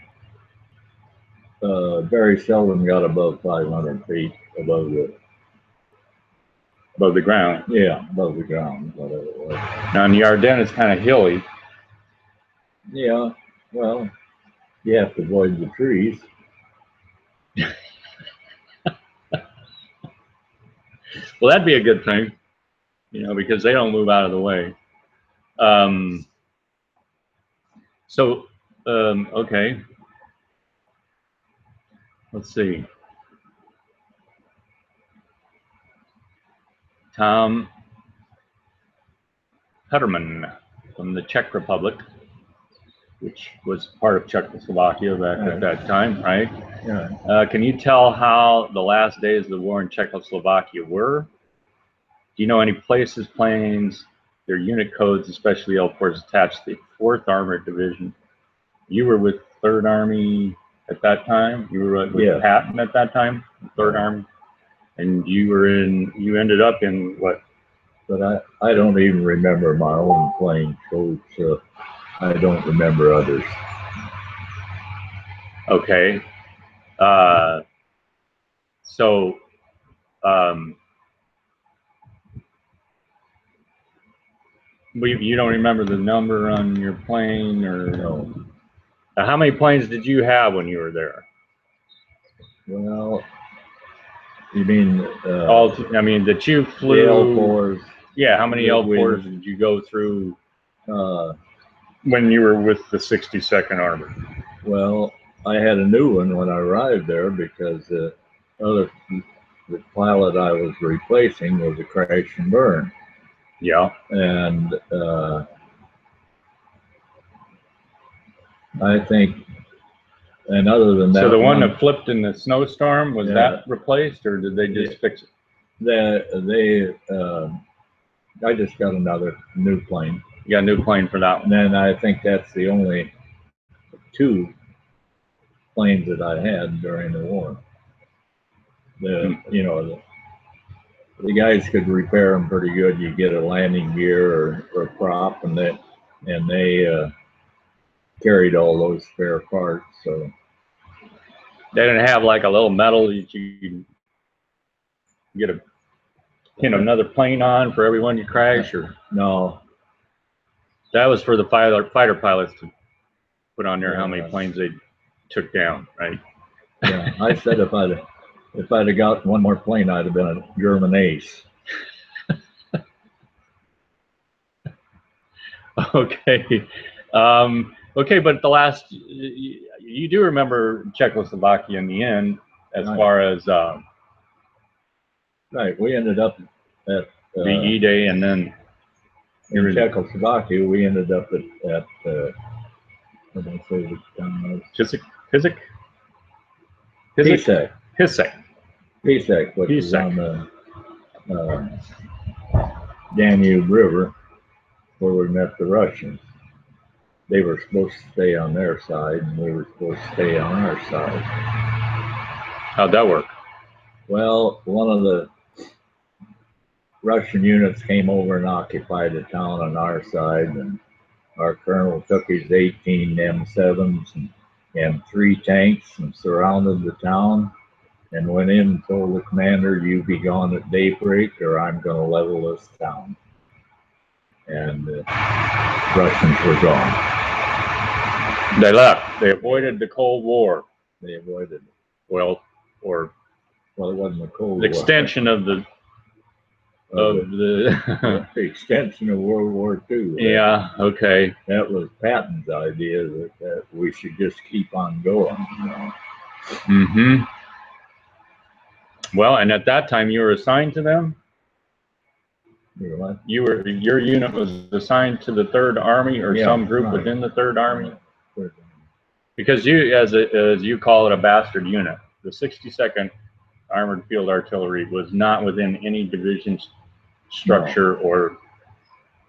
uh, very seldom got above five hundred feet above the, Above the ground. yeah, above the ground, whatever it was. Now in the Ardennes, it's kind of hilly. Yeah, well, you have to avoid the trees. Well, that'd be a good thing, you know, because they don't move out of the way. Um, so, um, okay. Let's see. Tom Petterman from the Czech Republic, which was part of Czechoslovakia back at that time, right? Yeah. Uh, can you tell how the last days of the war in Czechoslovakia were? Do you know any places, planes, their unit codes, especially of course attached to the Fourth Armored Division? You were with Third Army at that time. You were with Yeah. Patton at that time, Third Army, and you were in. You ended up in what? But I, I don't even remember my own plane coach, so I don't remember others. Okay. Uh, so, um, we, you don't remember the number on your plane or? No. Uh, How many planes did you have when you were there? Well, you mean, uh, All, I mean, that you the L flew, fours, yeah, how many L fours did you go through uh, when you were with the 62nd Army? well, I had a new one when I arrived there because the other, the pilot I was replacing was a crash and burn. Yeah, And, uh, I think, and other than that. so the one that flipped in the snowstorm, was Yeah. that replaced or did they just fix it? That they, um, I just got another new plane. You got a new plane for that And then I think that's the only two planes that I had during the war. The, you know, the, the guys could repair them pretty good. You get a landing gear or, or prop and that, and they, uh, carried all those spare parts, so. They didn't have like a little metal that you get a, you know another plane on for every one you crash or? No, That was for the fighter, fighter pilots to put on there how many planes they took down, right? yeah, I said if I'd, if I'd have got one more plane, I'd have been a German ace. Okay. Um, okay, but the last, you, do remember Czechoslovakia in the end, as Right. far as, uh, Right, we ended up at, uh, VE Day and then, in Czechoslovakia, we ended up at, at, uh, what did I say the town was? Pizik? Pizik, Pisek, Pisek. Pisek, which is on the, uh, Danube River, where we met the Russians. They were supposed to stay on their side and we were supposed to stay on our side. How'd that work? Well, one of the Russian units came over and occupied the town on our side, and our colonel took his 18 M7s and, and three tanks and surrounded the town and went in and told the commander, "You be gone at daybreak, or I'm going to level this town." And the Russians were gone. They left. They avoided the Cold War. They avoided. Well, or Well, it wasn't the Cold the War. extension of the, of of the, the extension of World War II. yeah, okay. that was Patton's idea that, that we should just keep on going. You know? hmm Well, and at that time you were assigned to them? You know what? You were, your unit was assigned to the Third Army or Yeah, some group right. within the Third Army? Because you, as a, as you call it, a bastard unit, the 62nd Armored Field Artillery was not within any division s- structure or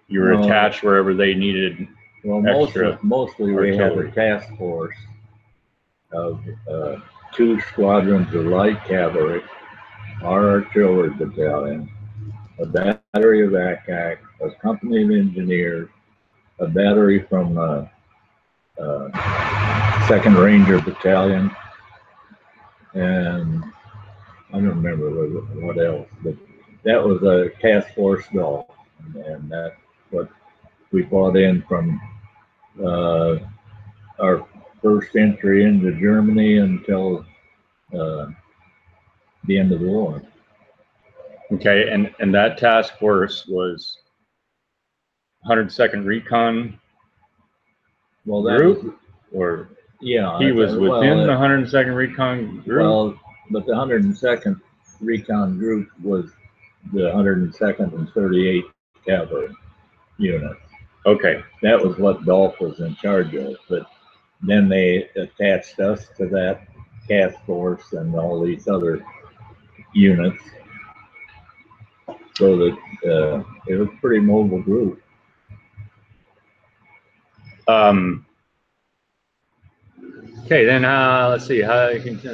you were No. attached wherever they needed. Well, most Extra mostly we had a artillery. task force of uh, two squadrons of light cavalry, our artillery battalion, a battery of ACAC, a company of engineers, a battery from uh, uh, Second Ranger Battalion, and I don't remember what, else, but that was a task force golf, and that's what we brought in from uh, our first entry into Germany until uh, the end of the war. Okay, and, and that task force was 102nd Recon Well, that Group? was, or yeah. he was well, within the 102nd Recon group? Well, but the 102nd Recon Group was the 102nd and 38th Cavalry unit. Okay, That was what Dolph was in charge of, but then they attached us to that task force and all these other units. So that, uh, it was a pretty mobile group. um, okay, then, uh, let's see, how, you can- to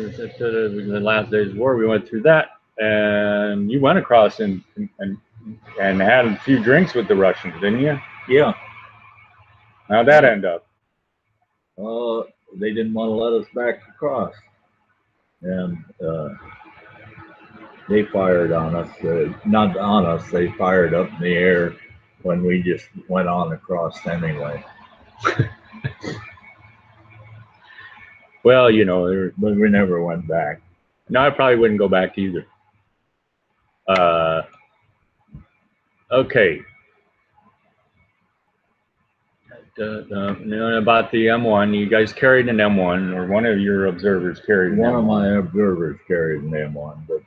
the last days of war, we went through that and you went across and, and and had a few drinks with the Russians, didn't you? Yeah, How'd that end up? uh, they didn't want to let us back across. And, uh, they fired on us, uh, not on us, they fired up in the air when we just went on across anyway. Well, you know, But we never went back. no, I probably wouldn't go back either. Uh, okay. Uh, uh, about the M1, you guys carried an M1, or one of your observers carried One of M1. my observers carried an M1, but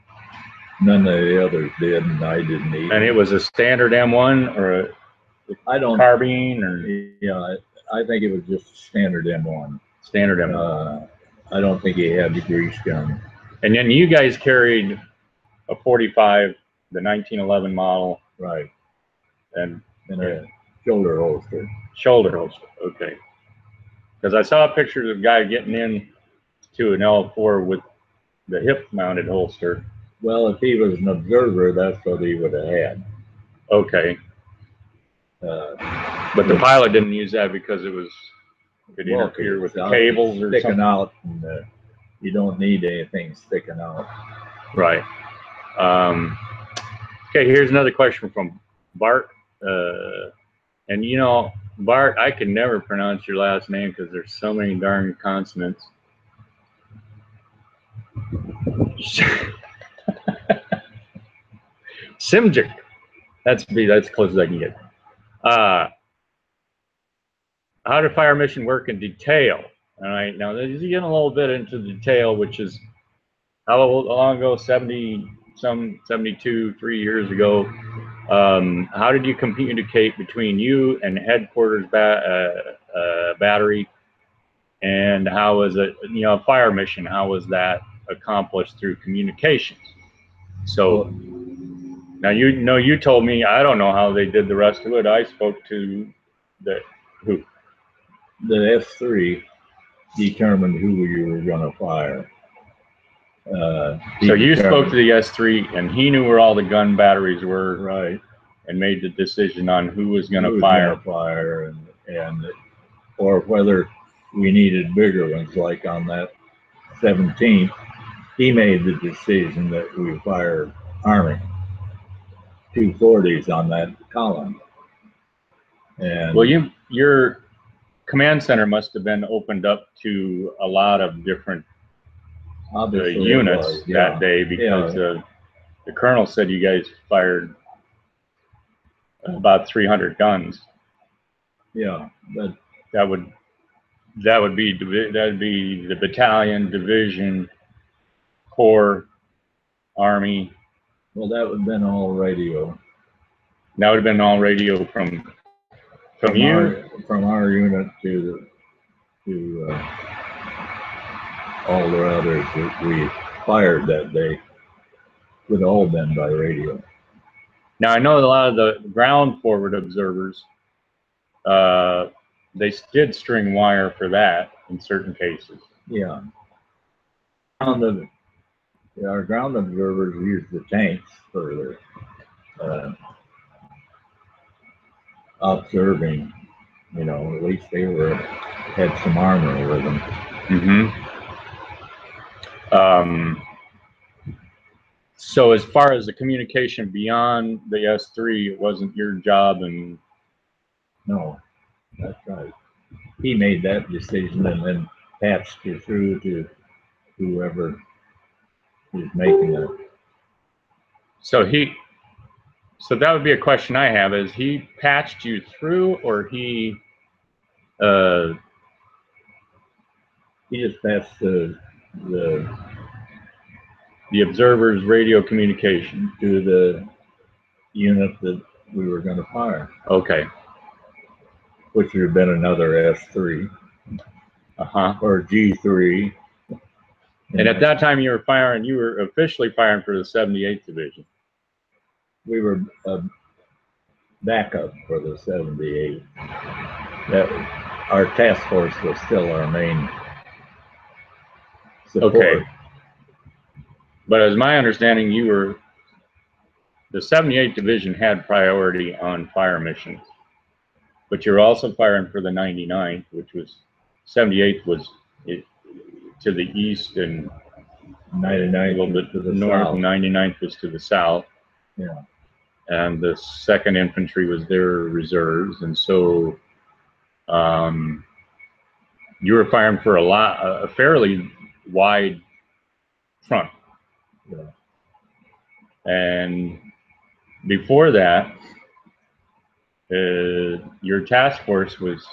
none of the others did, and I didn't either. And it was a standard M1 or a I don't, carbine or yeah, I, I think it was just a standard M1. standard M1? Uh, I don't think he had the grease gun. And then you guys carried a 45, the 1911 model, Right. and And a shoulder holster. shoulder holster. Okay. Because I saw pictures of a guy getting in to an L4 with the hip mounted holster. Well, if he was an observer, that's what he would have had. Okay. Uh, But the pilot didn't use that because it was, could well, interfere with the it's cables or Sticking something. out, and, uh, you don't need anything sticking out. Right. Um, okay, here's another question from Bart. Uh, and you know, Bart, I can never pronounce your last name because there's so many darn consonants. Simjic. That's be that's close as I can get. Uh, how did fire mission work in detail? All right, now this is getting a little bit into the detail, which is how long ago? 70, some 72, three years ago. Um, how did you communicate between you and headquarters ba- uh, uh, battery? And how was it, you know, fire mission? How was that accomplished through communications? So now you know, you told me, I don't know how they did the rest of it. I spoke to the, who? The S three determined who you were gonna fire. Uh, So you spoke to the S3 and he knew where all the gun batteries were Right. and made the decision on who was gonna was fire. Fire and, and, or whether we needed bigger ones, like on that seventeenth, he made the decision that we fire Army. Two forties on that column. And. Well, you, your command center must have been opened up to a lot of different uh, obviously it units was, yeah. that day because uh, the colonel said you guys fired about 300 guns. Yeah, but That would, that would be, divi- that'd be the battalion, division, corps, army. Well, that would have been all radio. That would have been all radio from, from you. our- From our unit to, to, uh, all the others that we fired that day would have all been by radio. Now, I know a lot of the ground forward observers, uh, they did string wire for that in certain cases. Yeah. On the, yeah, our ground observers use the tanks for their, uh, observing, you know, at least they were, had some armor with them. Mm-hmm. Um, so as far as the communication beyond the S3, it wasn't your job and, No, that's right. He made that decision and then patched it through to whoever is making it. so he, so that would be a question I have is he patched you through or he, uh, He just passed the, the, the observer's radio communication? to the unit that we were gonna fire, Okay, which would have been another S three uh-huh. or G three. And at that time you were firing, you were officially firing for the 78th Division. We were a backup for the seventy-eight. That, our task force was still our main support. Okay. But as my understanding, you were the 78th Division had priority on fire missions. But you're also firing for the 99th, which was, 78th was it, to the east and ninety nine a little bit to the north, south. 99th was to the south. Yeah. And the second infantry was their reserves, and so, um, you were firing for a lot, a fairly wide front. Yeah. And before that, uh, your task force was,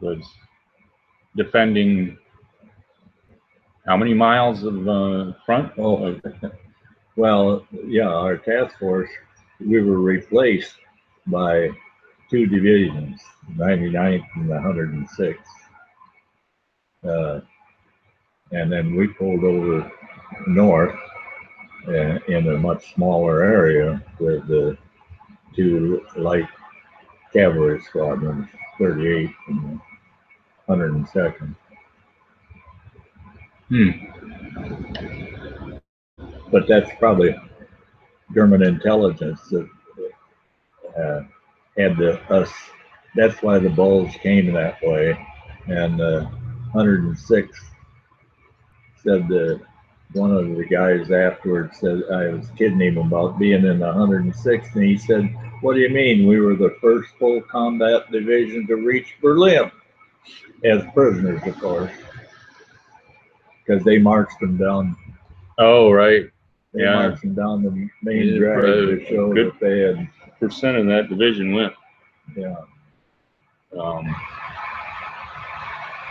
was defending how many miles of, uh, front? Oh, well, yeah, our task force, we were replaced by two divisions, 99th and the 106th. Uh, and then we pulled over north uh, in a much smaller area with the two light cavalry squadrons, 38th and 102nd. Hmm, But that's probably German intelligence that uh, had the us. That's why the Bulge came that way. And uh, 106 said that one of the guys afterwards said I was kidding him about being in the 106th, and he said, "What do you mean? We were the first full combat division to reach Berlin as prisoners, of course, because they marched them down oh, right, they Yeah. marched them down the main Yeah, drag to show good. that they had, percent of that division went. yeah. Um,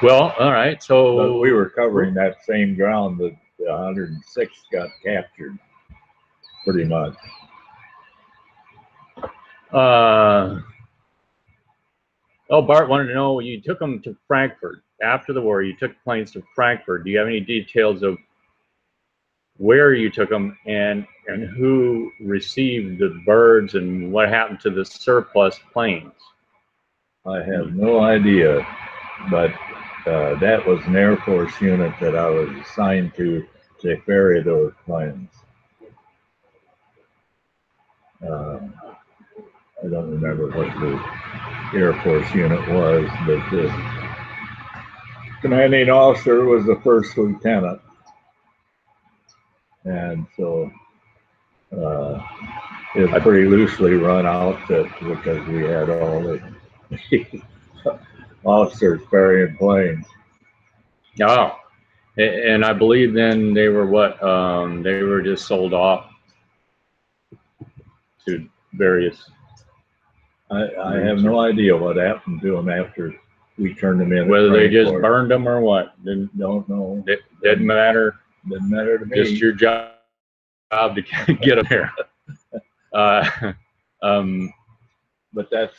well, all right, But so we were covering that same ground that the 106 got captured, pretty much. Uh, oh, Bart wanted to know you took them to Frankfurt after the war. You took planes to Frankfurt. Do you have any details of where you took them and and who received the birds and what happened to the surplus planes? I have no idea, but uh, that was an Air Force unit that I was assigned to to ferry those planes. Uh, I don't remember what the Air Force unit was, but the commanding officer was the first lieutenant. And so uh, it pretty loosely run outfit because we had all the officers ferrying planes. Oh, and I believe then they were what? Um, they were just sold off to various. I, I have no idea what happened to them after we turned them in. Whether they just burned them or what, didn't Don't know. it didn't matter. Didn't matter to me. Just me. your job job to get them here. Uh, um, But that's,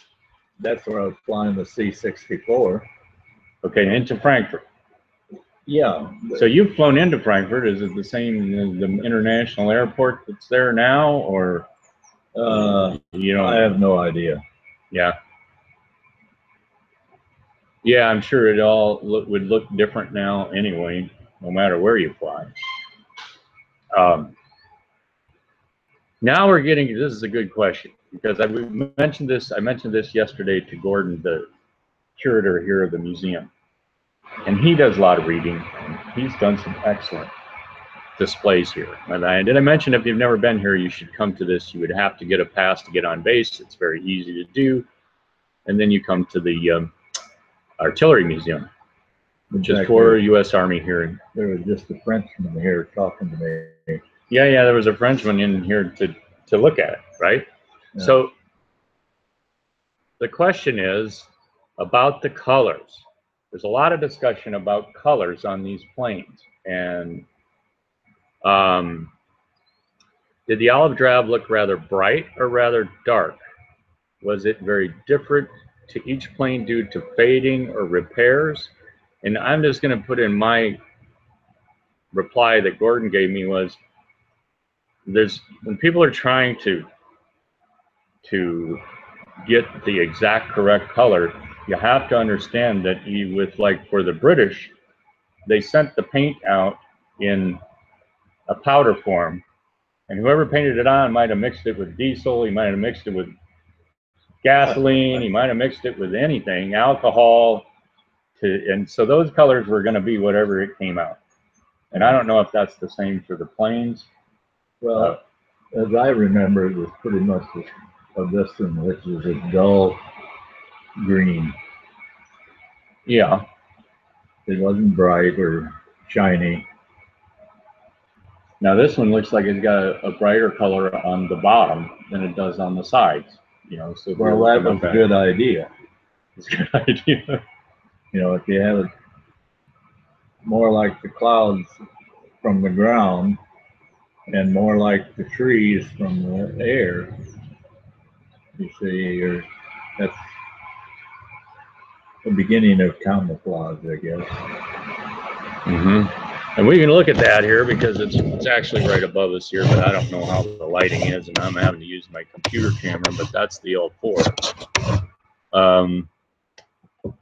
that's where I was flying the C-64. okay, into Frankfurt. Yeah. So you've flown into Frankfurt. Is it the same as the international airport that's there now, or Uh, you know? I have no idea. Yeah. Yeah, I'm sure it all look, would look different now anyway, no matter where you fly. Um, now we're getting, this is a good question because I mentioned this, I mentioned this yesterday to Gordon, the curator here of the museum. And he does a lot of reading he's done some excellent displays here. And I, did I mention if you've never been here, you should come to this. You would have to get a pass to get on base. It's very easy to do. And then you come to the um, Artillery Museum, which is for there- U.S. Army here. There was just a Frenchman here talking to me. Yeah, yeah, there was a Frenchman in here to, to look at it, right? Yeah. So the question is about the colors. There's a lot of discussion about colors on these planes. And um, did the olive drab look rather bright or rather dark? Was it very different to each plane due to fading or repairs? And I'm just going to put in my reply that Gordon gave me was there's when people are trying to to get the exact correct color, you have to understand that you with like for the British, they sent the paint out in a powder form And whoever painted it on might have mixed it with diesel, he might have mixed it with gasoline, he might have mixed it with anything, alcohol. To, and so those colors were gonna be whatever it came out. And I don't know if that's the same for the planes. Well, as I remember, it was pretty much a, a this which is a dull green. Yeah, It wasn't bright or shiny. now this one looks like it's got a, a brighter color on the bottom than it does on the sides, you know, so. Well, that was a good idea. It's a good idea. You know, if you had it more like the clouds from the ground and more like the trees from the air, you see, you're, that's the beginning of camouflage, I guess. Mm-hmm. And we can look at that here because it's, it's actually right above us here, but I don't know how the lighting is and I'm having to use my computer camera, but that's the L4. Um,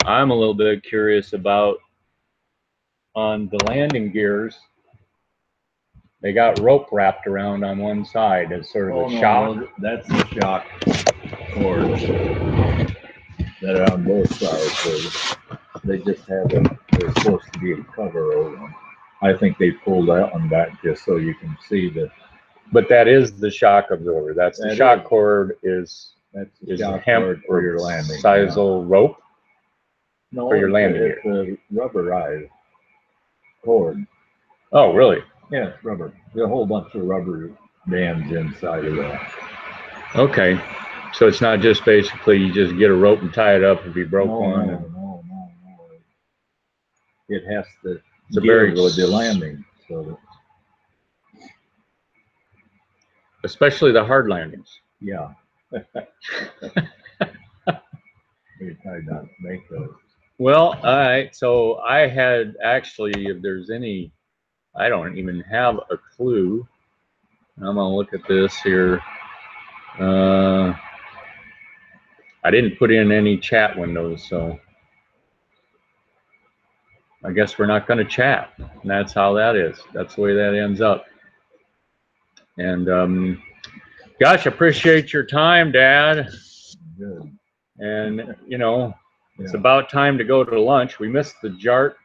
I'm a little bit curious about on the landing gears. They got rope wrapped around on one side as sort of Oh, a no, shock. That's the shock cords that are on both sides. They, they just have them, they're supposed to be a cover over them. I think they pulled that one back just so you can see that But that is the shock absorber. That's the That shock is. cord is, that's the is shock hemp cord for your landing. Sisal rope. No, for your landing It's a rubberized cord. Oh, really? Yeah, it's rubber. There's a whole bunch of rubber bands inside of that. Okay, so it's not just basically you just get a rope and tie it up if you broke No, one. no, no, no, no. It has to Gear very with the landing, so, Especially the hard landings. yeah. We try not to make those. Well, all right, so I had actually, if there's any, I don't even have a clue. I'm gonna look at this here. Uh, I didn't put in any chat windows, so I guess we're not gonna chat. And that's how that is. That's the way that ends up. And, um, gosh, appreciate your time, Dad. Good. And, you know, it's about time to go to lunch. We missed the JART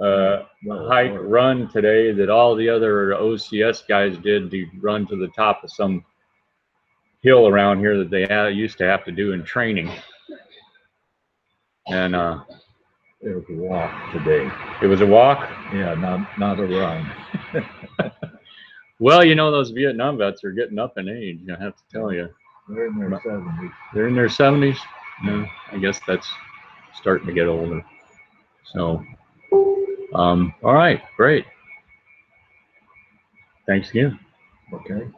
uh, Well, hike or- run today that all the other OCS guys did to run to the top of some hill around here that they used to have to do in training. And uh, It was a walk today. it was a walk. Yeah, not, not a run. Well, you know, those Vietnam vets are getting up in age, I have to tell you. They're in their seventies. They're in their 70s. Yeah, I guess that's starting to get older. So, um, all right, great. Thanks again. Okay.